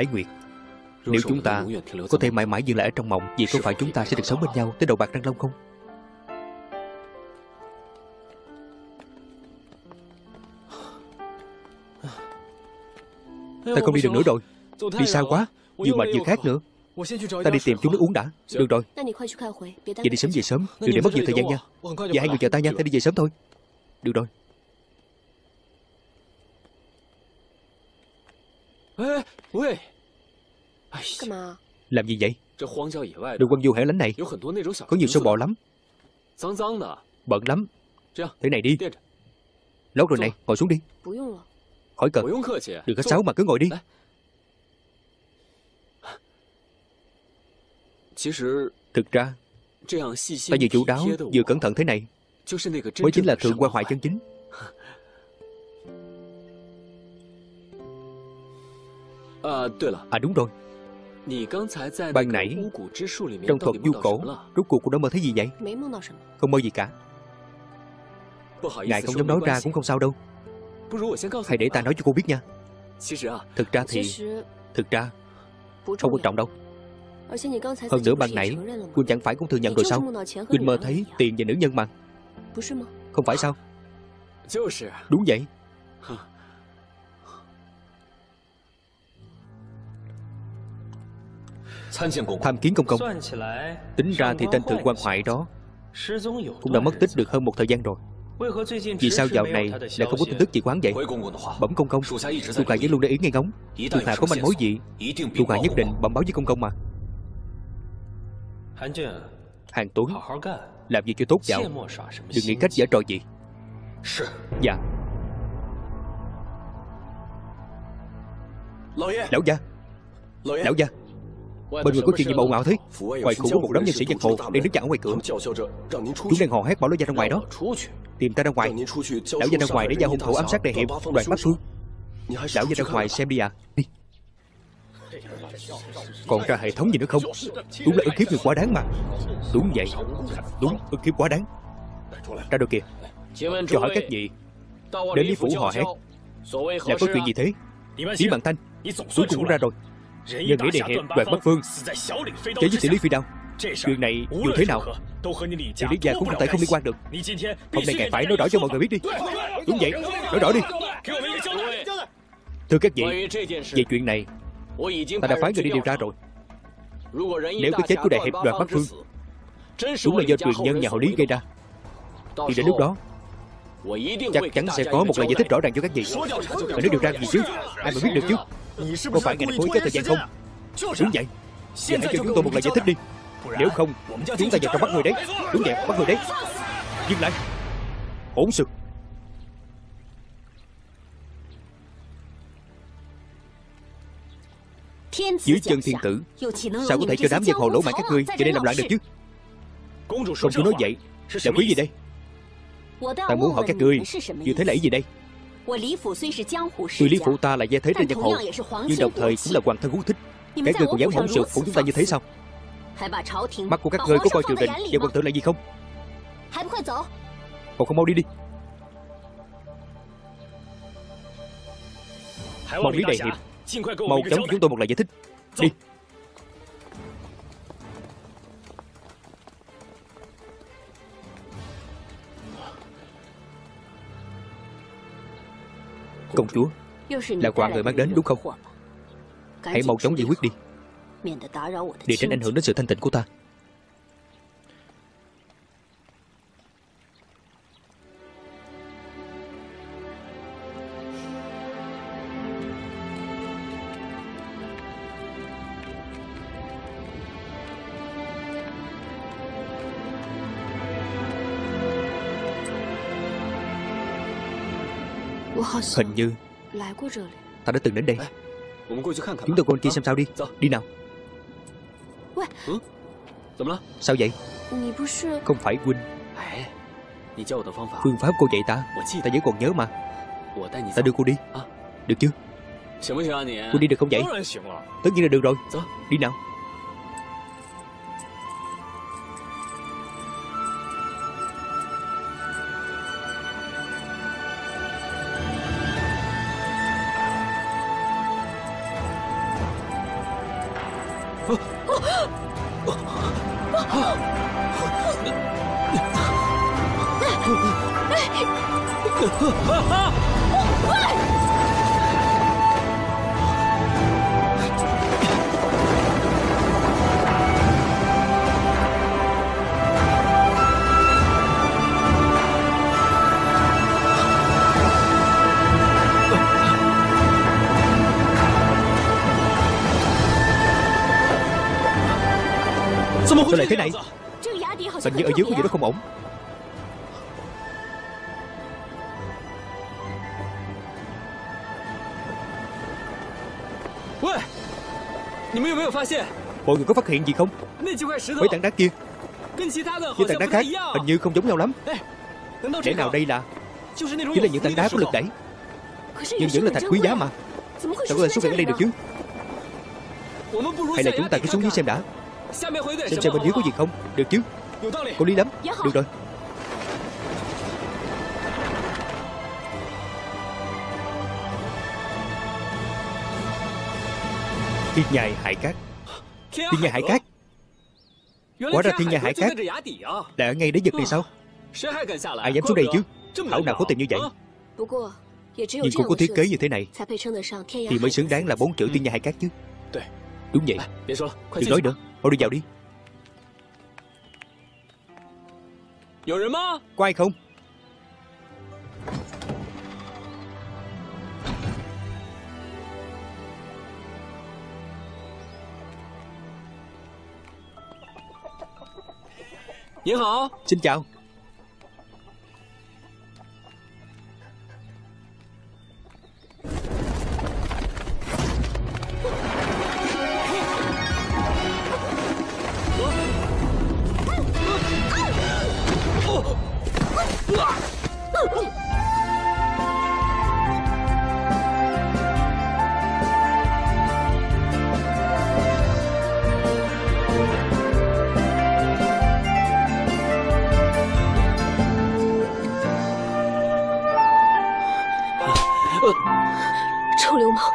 Thái Nguyệt. Nếu chúng ta có thể mãi mãi dừng lại ở trong mộng Vì có phải chúng ta sẽ được sống bên nhau Tới đầu bạc răng long không? Ta không đi được nữa rồi. Đi xa quá? Vừa mệt vừa khác nữa. Ta đi tìm chúng nước uống đã. Được rồi. Vậy đi sớm về sớm. Đừng để mất nhiều thời gian nha. Vậy hai người chờ ta nha Ta đi về sớm thôi. Được rồi Làm gì vậy? Đường quân du hẻo lánh này. Có nhiều sâu bọ lắm. Bận lắm. Thế này đi. Lâu rồi này Ngồi xuống đi. Khỏi cần. Đừng có xấu mà cứ ngồi đi. Thực ra Ta vừa chủ đáo Vừa cẩn thận thế này. Mới chính là thượng quan hoại chân chính. *laughs* À đúng rồi Ban nãy Trong thuật du cổ Rốt cuộc cũng đã mơ thấy gì vậy? Không mơ gì cả. Ngài không dám nói ra cũng không sao đâu. Hãy để ta nói cho cô biết nha. Thực ra thì Thực ra Không quan trọng đâu. Hơn nữa ban nãy Quỳnh chẳng phải cũng thừa nhận rồi sao? Quỳnh mơ thấy tiền và nữ nhân mà. Không phải sao? *laughs* Đúng vậy Tham kiến công công. Tính ra thì tên thượng quan hoại đó Cũng đã mất tích được hơn một thời gian rồi. Vì sao dạo này lại không có tin tức gì quán vậy? Bẩm công công Thuộc hạ vẫn luôn để ý nghe ngóng. Thuộc hạ có manh mối gì? Thuộc hạ nhất định bẩm báo với công công mà. Hàng Tuấn Làm gì cho tốt vào Đừng nghĩ cách giả trò gì. Dạ. Lão gia Lão gia Bên người có chuyện gì bầu ngạo thế? Ngoài cửa có một đám nhân sĩ giang hồ đang đứng chặn ở ngoài cửa Chúng đang hò hét bảo lão gia ra ngoài đó. Tìm ta ra ngoài. Lão ra ngoài để giao hung thủ ám sát đại hiệp Đoàn Bắc Phương Lão gia ra ngoài xem đi à. Đi. Còn ra hệ thống gì nữa không? Đúng là ức hiếp người quá đáng mà. Đúng vậy. Đúng ức hiếp quá đáng. Ra đồ kìa. Cho hỏi các vị Đến Lý Phủ hò hét. Là có chuyện gì thế? Lý Bằng Thanh Cuối cùng cũng ra rồi Nhân nghĩa đề hiệp đoàn Bắc Phương Chế với xử lý phi đao Chuyện này dù thế nào Thì Lý Gia cũng không thể không liên quan được。Hôm nay ngài phải nói rõ cho mọi người biết đi。Đúng vậy Nói rõ đi。Thưa các vị Về chuyện này Ta đã phái người đi điều tra rồi。Nếu cái chết của đại hiệp đoàn Bắc Phương Đúng là do truyền nhân nhà họ Lý gây ra Thì đến lúc đó Chắc chắn sẽ có một lời giải thích rõ ràng cho các vị。Mà nếu điều tra gì chứ？Ai mà biết được chứ có phải ngài đã cố ý thời gian không? Đúng vậy. Vậy hãy cho chúng tôi một lời giải thích đi. Nếu không Chúng ta vào trong bắt người đấy. Đúng vậy bắt người đấy. Dừng lại. Hỗn sự. Dưới chân thiên tử Sao có thể cho đám giang hồ lỗ mạng các ngươi Cho nên làm loạn được chứ? Công chúa nói vậy. Là quý gì đây. Ta muốn hỏi các ngươi Như thế là ý gì đây Tuy Lý Phụ ta là gia thế trên giang hồ Nhưng đồng thời cũng là hoàng thân quốc thích。Các ngươi còn dám hỗn sự của chúng ta như thế sao Mắt của các ngươi có coi triều đình và hoàng tử là gì không？Còn không mau đi đi。Mong Lý Đại Hiệp Mau chóng cho chúng tôi một lời giải thích。Đi Công chúa. Là quà người mang đến đúng không? Hãy mau chóng giải quyết đi. Để tránh ảnh hưởng đến sự thanh tịnh của ta Hình như Ta đã từng đến đây. Chúng tôi qua kia xem sao đi. Đi nào. Sao vậy? Không phải Huynh. Phương pháp cô dạy ta Ta vẫn còn nhớ mà. Ta đưa cô đi. Được chứ Cô đi được không vậy? Tất nhiên là được rồi. Đi nào. Mọi người có phát hiện gì không? Mấy tảng đá kia. Với tảng đá khác hình như không giống nhau lắm. Lẽ nào đây là? Chỉ là những tảng đá có lực đẩy. Nhưng vẫn là thạch quý giá mà. Sao có thể xuất hiện ở đây được chứ? Hay là chúng ta cứ xuống dưới xem đã. Xem xem bên dưới có gì không? Được chứ? Có lý lắm. Được rồi. Thiên nhai hại cát. Thiên nhà hải cát. Hóa ra thiên nhà hải cát. Đã ở ngay đế vực này sao? Ai dám xuống đây chứ? Thảo nào có tiền như vậy? Nhưng cũng có thiết kế như thế này Thì mới xứng đáng là bốn chữ thiên nhà hải cát chứ. Đúng vậy. Đừng nói nữa. Mau đi vào đi. Có ai không? 您好，Xin chào.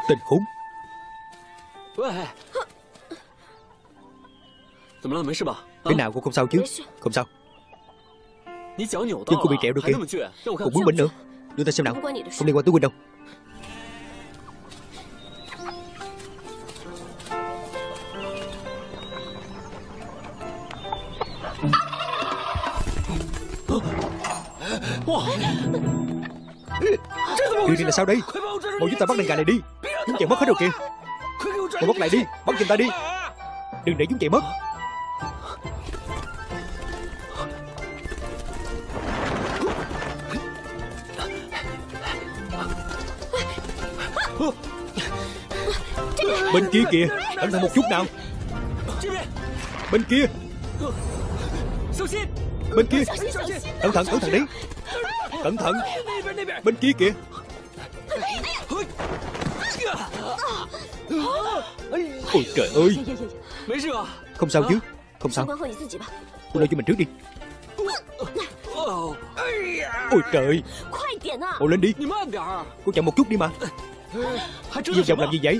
Tình huống Thế nào cô không sao chứ? Không sao. Nhưng cô bị trẹo đôi kia Cũng muốn bệnh nữa. Đưa ta xem nào. Không liên quan tới Quynh đâu. Wow Chuyện này là sao đây? Mau giúp ta bắt đàn gà này đi. Chúng chạy mất hết rồi kìa. Mau bắt lại đi Bắt giùm ta đi. Đừng để chúng chạy mất. Bên kia kìa Cẩn thận một chút nào. Bên kia. Bên kia. Cẩn thận, cẩn thận đi Cẩn thận. Bên kia kìa. Ôi trời ơi. Không sao chứ Không sao. Cô lo cho mình trước đi. Ôi trời. Ôi lên đi. Cô chậm một chút đi mà. Dì dòng làm gì vậy?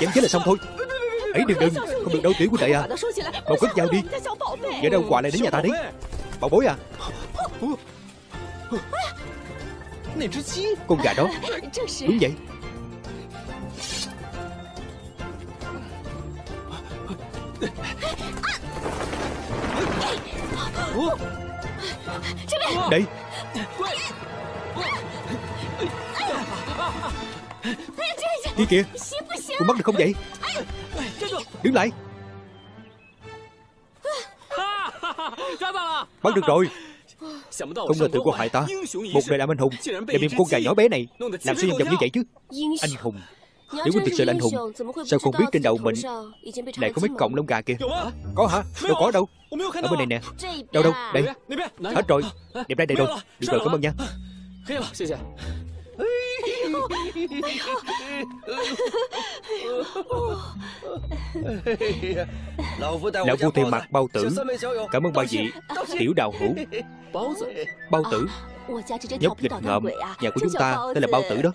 Chém chết là xong thôi. Ấy đừng đừng. Không được đâu tiểu của đệ à. Bảo cất dao đi. Giờ đâu quà lại đến nhà ta đấy Bảo bối à. Con gà đó. Đúng vậy. Đây. Kia. Kìa Cô bắt được không vậy? Đứng lại. Bắt được rồi. Không ngờ tự cô hại ta. Một đời làm anh hùng. Lại bị con gà nhỏ bé này Làm sao nhân dòng như vậy chứ. Anh hùng. Nếu huynh thực sự là anh hùng Sao không biết trên đầu mình Lại có mấy cọng lông gà kìa? Có hả? Đâu có đâu. Ở bên này nè. Đâu đâu Đây. Hết rồi. Đẹp đây đây rồi Được rồi cảm ơn nha. Lão phu thêm mặt bao tử. Cảm ơn ba vị Tiểu đào hữu. Bao tử. Nhóc nghịch ngợm. Nhà của chúng ta tên là bao tử đó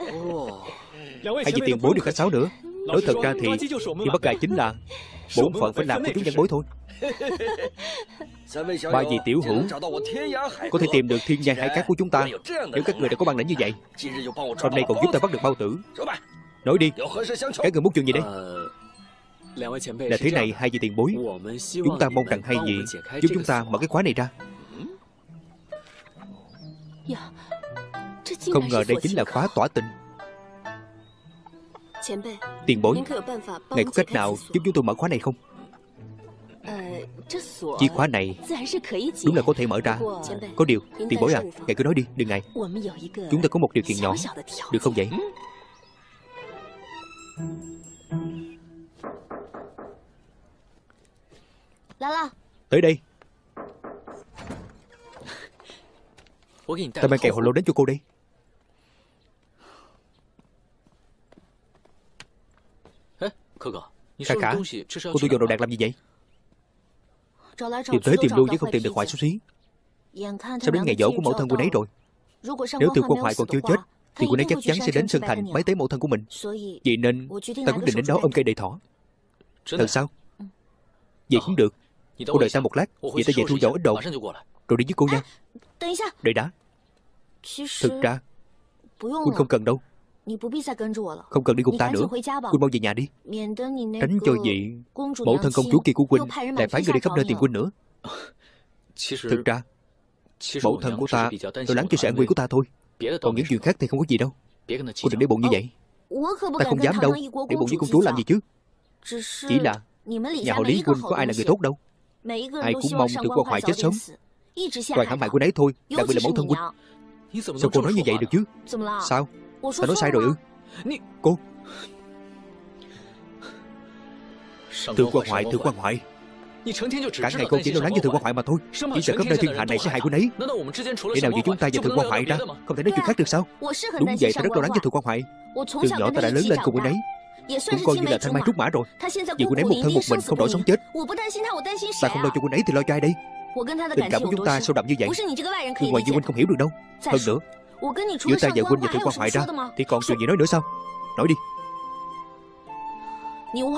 Hai vị tiền bối được khách sáo nữa. Nói thật ra thì Khi bắt gà chính là Bổn phận phải làm của chúng nhân bối thôi. Ba vị tiểu hữu Có thể tìm được thiên nhai hải cát của chúng ta Nếu các người đã có bản lĩnh như vậy. Hôm nay còn giúp ta bắt được bao tử. Nói đi. Các người muốn chuyện gì đây Là thế này hai vị tiền bối. Chúng ta mong rằng hai vị Giúp chúng ta mở cái khóa này ra. Không ngờ đây chính là khóa tỏa tình Tiền bối Ngài có cách nào giúp chúng tôi mở khóa này không？Chìa khóa này Đúng là có thể mở ra Có điều Tiền bối à Ngài cứ nói đi Đừng ngại Chúng ta có một điều kiện nhỏ。Được không vậy？Tới đây。Ta mang kẹo hồ lô đến cho cô đây Khả khả Cô tôi dọn đồ đạc làm gì vậy Tìm tới tìm luôn chứ không tìm được hoại xấu xí。Sắp đến ngày dỗ của mẫu thân quân ấy rồi？Nếu từ quân hoại còn chưa chết Thì quân ấy chắc chắn sẽ đến Sơn Thành bái tế mẫu thân của mình。Vậy nên ta quyết định đến đó ôm cây đầy thỏ Thật sao Vậy cũng được。Cô đợi ta một lát Vậy ta về thu dọn ít đồ。Rồi đi với cô nha Đợi đã Thực ra Quân không cần đâu không cần đi cùng ta nữa. Quân mau về nhà đi. Tránh cho gì Mẫu thân công chúa kia của Quynh Lại phái người đi khắp nơi tìm Quynh nữa. Thực ra Mẫu thân của ta Tôi lắng cho sự an nguy của ta thôi. Còn những chuyện khác thì không có gì đâu. Cô đừng để bụng như vậy. Ta không dám đâu. Để bụng với công chúa làm gì chứ Chỉ là Nhà họ Lý Quynh có ai là người tốt đâu. Ai cũng mong từ quan hoại chết sớm. Toàn hãm hại của ấy thôi Đặc biệt là mẫu thân Quynh Sao cô nói như vậy được chứ? Sao Ta nói sai rồi ư? Cô. Thượng quan hoại, thượng quan hoại Cả ngày cô chỉ lo lắng cho thượng quan hoại mà thôi. Chỉ sợ khắp nơi thiên hạ này sẽ hại cô ấy Thế nào giữa chúng ta và thượng quan hoại ra Không thể nói chuyện khác được sao? Đúng vậy ta rất lo lắng cho thượng quan hoại Từ nhỏ ta đã lớn lên cùng cô ấy. Cũng coi như là thanh mai trúc mã rồi. Vì cô ấy một thân một mình không đổi sống chết. Ta không lo cho cô ấy thì lo cho ai đây. Tình cảm của chúng ta sâu đậm như vậy. Nhưng ngoài Duy Huynh không hiểu được đâu Hơn nữa Giữa ta và Huynh và Thượng quan hoại ra Thì còn chuyện gì nói nữa sao Nói đi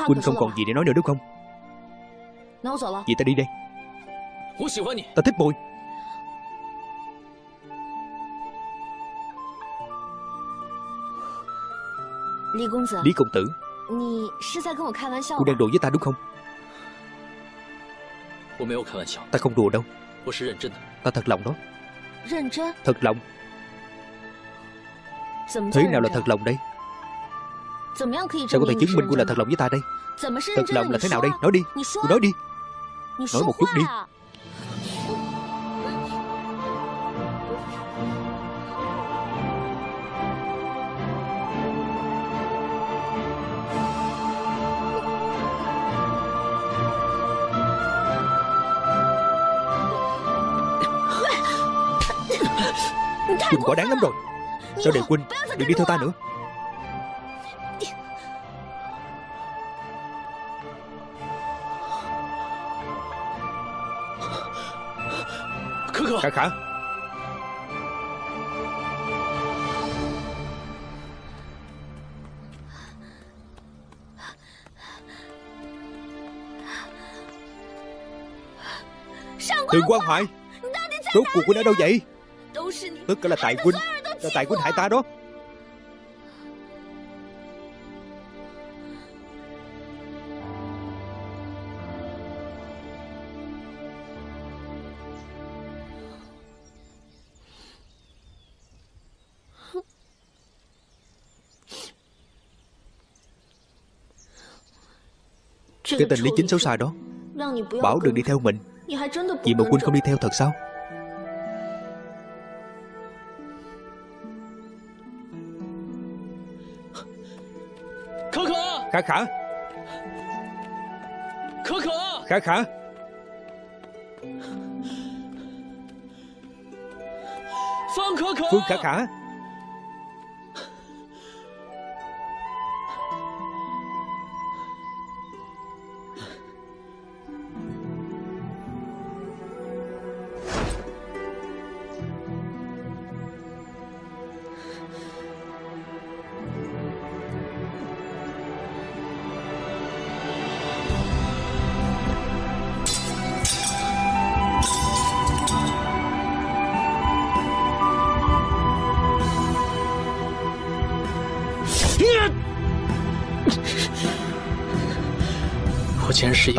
Huynh không còn gì để nói nữa đúng không？Vậy ta đi đây。Ta thích mùi Lý công tử。Cô đang đùa với ta đúng không？Ta không đùa đâu。Ta thật lòng đó。Thật lòng Thế nào là thật lòng đây? Sao có thể chứng minh cô là thật lòng với ta đây? Thật lòng là thế nào đây? Nói đi. Cô nói đi. Nói một chút đi. Quỳnh quả đáng lắm rồi Sao để Quỳnh Đừng đi theo ta nữa. Khả khả. Thượng quan hoại Rốt cuộc Quỳnh ở đâu vậy? Tất cả là tại Quỳnh Là tại huynh hại ta đó. Cái tên Lý Chính xấu xa đó. Bảo đừng đi theo mình. Vậy mà Huynh không đi theo thật sao Khả khả Khả khả Phương khả khả Ta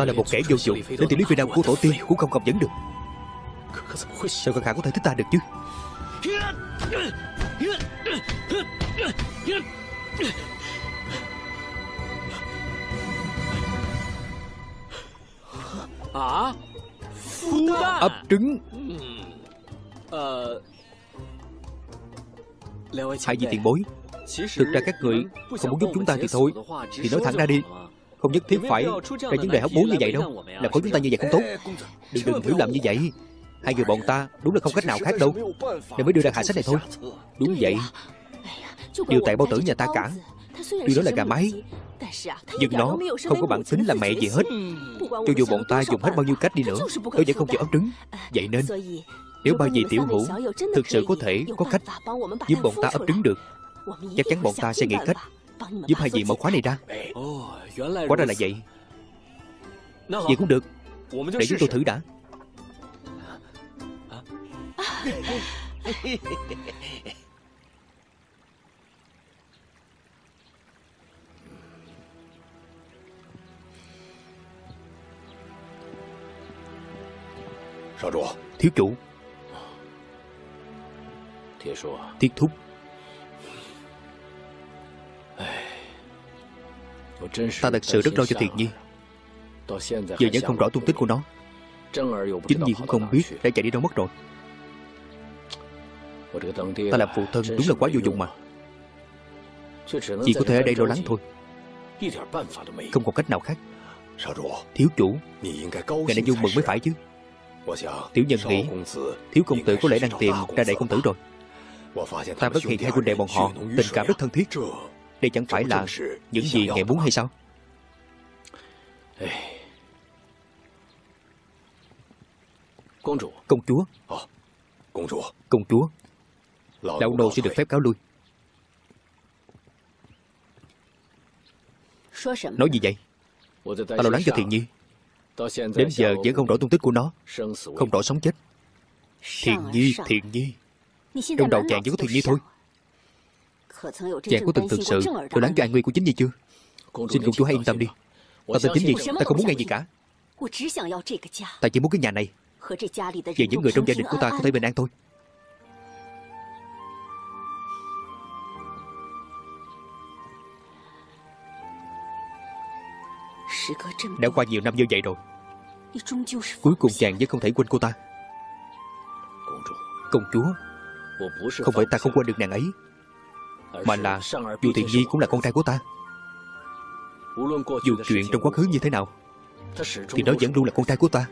là một kẻ vô dụng Đến tiểu lý phi đao của tổ tiên cũng không cầm dẫn được. Sao con khả có thể thích ta được chứ? À Ấp trứng. Hai vị tiền bối. Thực ra các người không muốn giúp chúng ta thì thôi, Thì nói thẳng ra đi không nhất thiết phải ra vấn đề hóc búa như vậy đâu. Làm khổ chúng ta như vậy không tốt. Đừng đừng hiểu lầm như vậy. Hai người bọn ta đúng là không cách nào khác đâu. Nên mới đưa ra hạ sách này thôi. Đúng vậy. Điều tại bao tử nhà ta cả. Tuy đó là gà mái, Nhưng nó không có bản tính là mẹ gì hết. Cho dù bọn ta dùng hết bao nhiêu cách đi nữa, Nó vẫn không chịu ấp trứng Vậy nên, Nếu ba dì tiểu hữu Thực sự có thể có cách Giúp bọn ta ấp trứng được, Chắc chắn bọn ta sẽ nghĩ cách. Giúp hai vị mở khóa này ra. Quá ra là vậy. Vậy cũng được. Để chúng tôi thử đã. *laughs* Thiếu chủ. Thiết thúc Ta thật sự rất lo cho Thiền Nhi Giờ vẫn không rõ tung tích của nó. Chính Nhi cũng không biết đã chạy đi đâu mất rồi. Ta làm phụ thân đúng là quá vô dụng mà. Chỉ có thể ở đây lo lắng thôi. Không còn cách nào khác. Thiếu chủ, Ngài nên vui mừng mới phải chứ. Tiểu nhân nghĩ, Thiếu công tử có lẽ đang tìm ra đại công tử rồi. Ta phát hiện hai huynh đệ bọn họ Tình cảm rất thân thiết đây chẳng phải là những gì ngài muốn hay sao? Công chúa. Công chúa. Lão nô sẽ được phép cáo lui. Nói gì vậy? Ta lo lắng cho Thiện Nhi. Đến giờ vẫn không rõ tung tích của nó. Không rõ sống chết. Thiện Nhi, Thiện Nhi. Trong đầu chàng chỉ có Thiện Nhi thôi. Chàng có từng thực sự lo lắng cho an nguy của chính Nhi chưa? Xin công chúa hãy yên tâm đi. Ta tin chính Nhi Ta không muốn nghe gì cả. Ta chỉ muốn cái nhà này. Và những người trong gia đình của ta có thể bình an thôi. Đã qua nhiều năm như vậy rồi. Cuối cùng chàng vẫn không thể quên cô ta. Công chúa. Không phải ta không quên được nàng ấy mà là dù Thiện Nhi cũng là con trai của ta. Dù chuyện trong quá khứ như thế nào, Thì nó vẫn luôn là con trai của ta.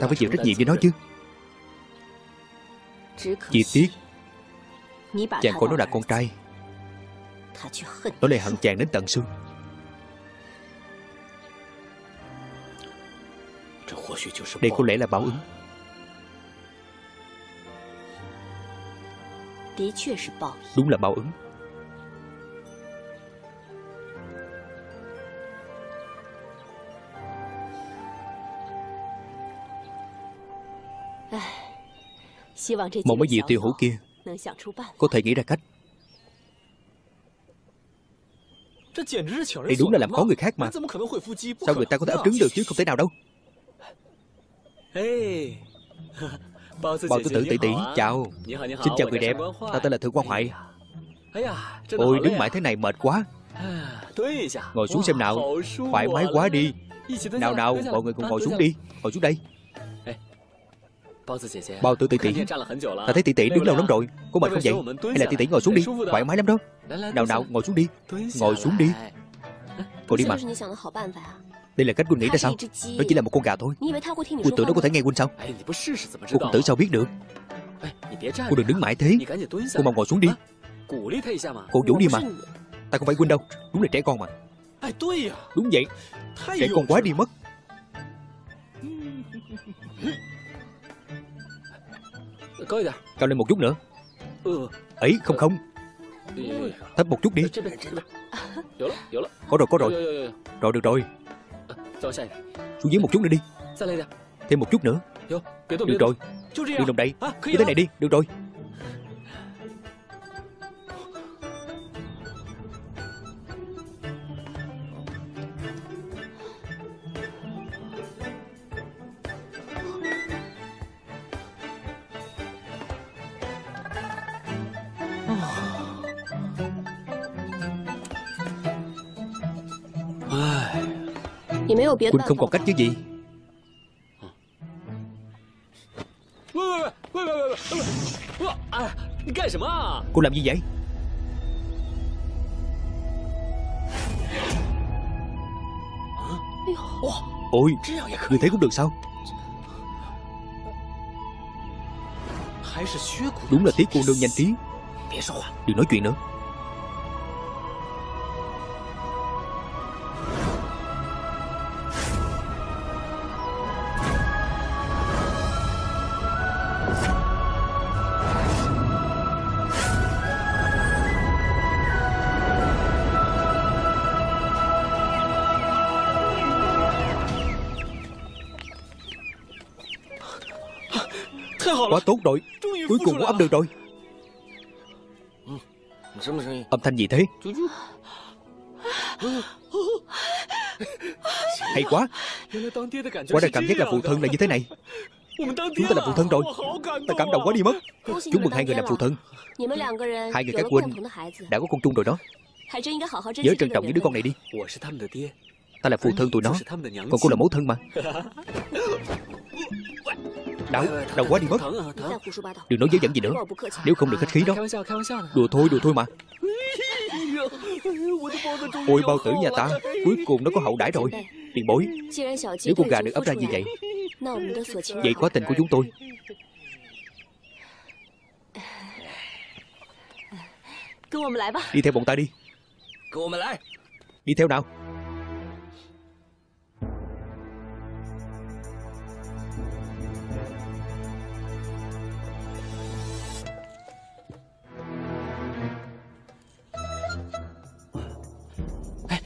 Ta phải chịu trách nhiệm với nó chứ. Chỉ tiếc Chàng coi nó là con trai. Nó lại hận chàng đến tận xương. Đây có lẽ là báo ứng. Đúng là báo ứng. Mong mấy vị tiêu hữu kia Có thể nghĩ ra cách. Đây đúng là làm khó người khác mà. Sao người ta có thể ấp trứng được chứ? Không thể nào đâu Bao tử tử tỷ tỷ. chào. Xin chào người đẹp. Ta tên là Thượng Quan Hoại Ôi đứng mãi thế này mệt quá. *sighs* Ngồi xuống xem nào. Thoải mái quá đi. Nào nào mọi người cùng ngồi xuống đi. Ngồi xuống đây. Bao tử tỷ tỷ. Ta thấy tỷ tỷ đứng lâu lắm rồi. Có mệt không vậy? Hay là tỷ tỷ ngồi xuống đi? Thoải mái lắm đó. Nào nào ngồi xuống đi. Ngồi xuống đi. Ngồi đi mà đây là cách Quân nghĩ ra sao? Nó chỉ là một con gà thôi. Quân tưởng nó có thể nghe Quân sao? Cô không tử sao biết được? Cô đừng đứng mãi thế. Cô mau ngồi xuống đi. Cô vũ đi mà. Ta không phải Quân đâu. Đúng là trẻ con mà. Đúng vậy. Trẻ con quá đi mất. Cao lên một chút nữa. Ấy, không không. Thấp một chút đi. Có rồi có rồi. Rồi được rồi. Xuống dưới một chút nữa đi. Thêm một chút nữa. Được rồi. Đừng động đậy Như thế này đi. Được rồi Quân không còn cách chứ gì? Cô làm gì vậy? Ôi Người thấy cũng được sao? Đúng là tiếc cô nương nhanh trí Đừng nói chuyện nữa tốt rồi. Cuối cùng cũng ấp được rồi. Âm thanh gì thế? Hay quá. Quá ra cảm giác là phụ thân là như thế này. Chúng ta là phụ thân rồi. Ta cảm động quá đi mất. Chúc mừng hai người làm phụ thân. Hai người các huynh đã có con chung rồi đó. Nhớ trân trọng những đứa con này đi. Ta là phụ thân tụi nó. Còn cô là mẫu thân mà. Đau, đau quá đi mất. Đừng nói dối dẫn gì nữa. Nếu không được khách khí đó. Đùa thôi, đùa thôi mà. Ôi bao tử nhà ta Cuối cùng nó có hậu đãi rồi. Tiền bối Nếu con gà được ấp ra như vậy Vậy khóa tình của chúng tôi. Đi theo bọn ta đi. Đi theo nào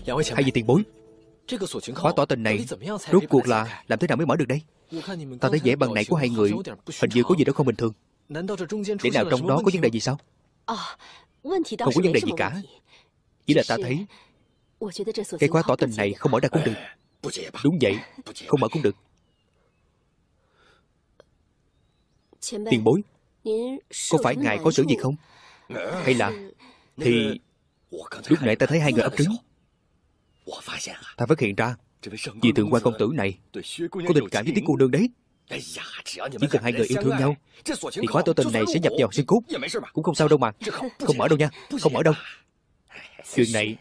Hay gì tiền bối Khóa tỏ tình này Rốt cuộc là làm thế nào mới mở được đây? Ta thấy vẻ bằng này của hai người Hình như có gì đó không bình thường. Để nào trong đó có vấn đề gì sao? Không có vấn đề gì cả. Chỉ là ta thấy Cái khóa tỏ tình này không mở ra cũng được. Đúng vậy Không mở cũng được. Tiền bối Có phải ngài có sự gì không? Hay là Thì Lúc nãy ta thấy hai người ấp trứng Ta phát hiện ra Vì thượng quan công tử này Có tình cảm với tiếng cô nương đấy。Chỉ cần hai người yêu thương nhau Thì khóa tỏ tình này sẽ nhập vào xương cốt。Cũng không sao đâu mà Không mở đâu nha Không mở đâu。Chuyện này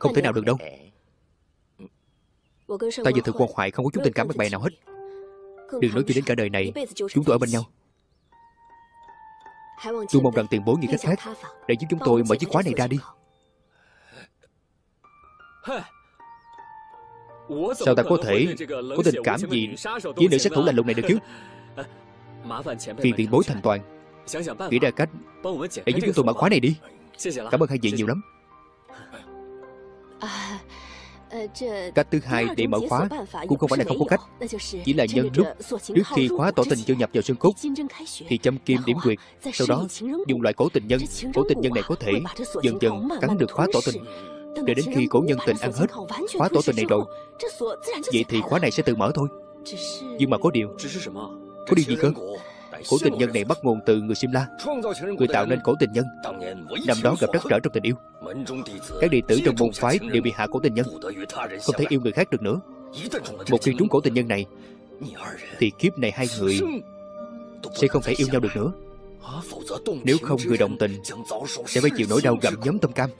Không thể nào được đâu。Ta và thượng quan hoại không có chút tình cảm bạn bè nào hết。Đừng nói chuyện đến cả đời này Chúng tôi ở bên nhau Tôi mong rằng tiền bối nghĩ cách khác Để giúp chúng tôi mở chiếc khóa này ra đi Sao ta có thể có tình cảm gì với nữ sát thủ lạnh lùng này được chứ? *laughs* Vì tiền bối thành toàn。Nghĩ ra cách để giúp chúng tôi mở khóa này đi。Cảm ơn hai vị nhiều lắm。Cách thứ hai để mở khóa cũng không phải là không có cách。Chỉ là nhân lúc trước khi khóa tỏ tình nhân nhập vào xương cốt Thì châm kim điểm quyệt Sau đó dùng loại cổ tình nhân Cổ tình nhân này có thể dần dần cắn được khóa tỏ tình Để đến khi cổ nhân tình ăn hết khóa tỏ tình này rồi. Vậy thì khóa này sẽ tự mở thôi. Nhưng mà có điều Có điều gì cơ? Cổ tình nhân này bắt nguồn từ người Simla. Người tạo nên cổ tình nhân. Năm đó gặp rất trở trong tình yêu. Các đệ tử trong môn phái đều bị hạ cổ tình nhân. Không thể yêu người khác được nữa. Một khi trúng cổ tình nhân này Thì kiếp này hai người Sẽ không thể yêu nhau được nữa Nếu không người đồng tình Sẽ phải chịu nỗi đau gặm nhấm tâm cam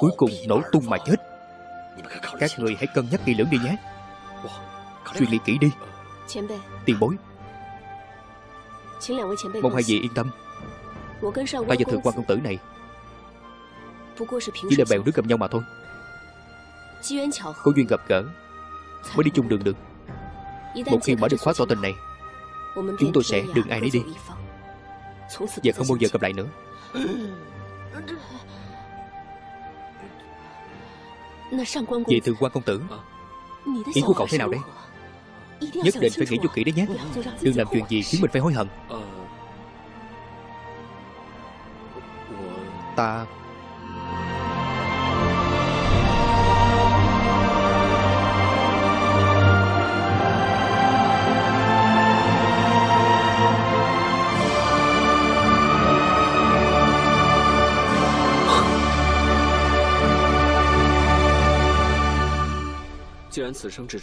Cuối cùng nổ tung mà chết. Các người hãy cân nhắc kỹ lưỡng đi nhé. Suy nghĩ kỹ đi. Tiền bối. Mong hai vị yên tâm. Ta và thượng quan công tử này. Chỉ là bèo nước gặp nhau mà thôi. Có duyên gặp gỡ Mới đi chung đường được. Một khi mở được khóa tỏ tình này Chúng tôi sẽ đường ai nấy đi Và không bao giờ gặp lại nữa. Vậy thượng quan công tử. Ý của cậu thế nào đây Nhất định phải nghĩ cho kỹ đấy nhé. Đừng làm chuyện gì khiến mình phải hối hận. Ta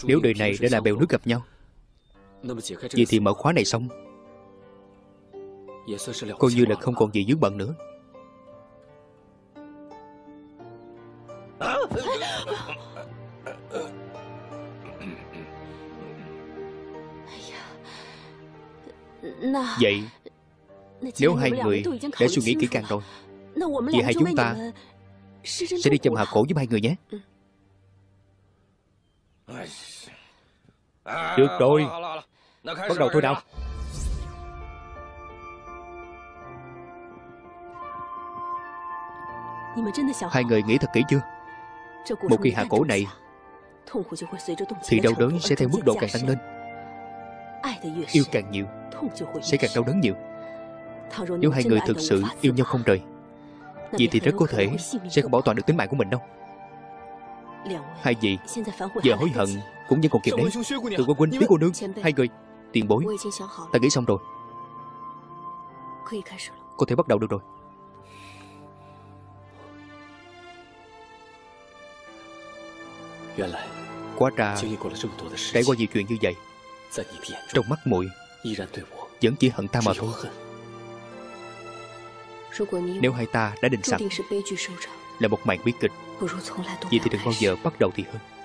Nếu đời này đã là bèo nước gặp nhau Vậy thì mở khóa này xong Coi như là không còn gì dướng bận nữa。*coughs* Vậy Nếu hai người đã suy nghĩ kỹ càng rồi Vậy hai chúng ta Sẽ đi châm hạ cổ với hai người nhé Được rồi Bắt đầu thôi nào Hai người nghĩ thật kỹ chưa? Một khi hạ cổ này Thì đau đớn sẽ theo mức độ càng tăng lên. Yêu càng nhiều Sẽ càng đau đớn nhiều Nếu hai người thực sự yêu nhau không rời Vậy thì rất có thể Sẽ không bảo toàn được tính mạng của mình。đâu Hai vị Giờ hối hận cũng vẫn còn kịp đấy. Từ quan huynh, Lý cô nương Hai người Tiền bối. Ta nghĩ xong rồi. Có thể bắt đầu được rồi. Quá ra Trải qua nhiều chuyện như vậy Trong mắt muội Vẫn chỉ hận ta mà thôi. Nếu hai ta đã định sẵn Là một màn bi kịch. Vậy thì đừng bao giờ bắt đầu thì hơn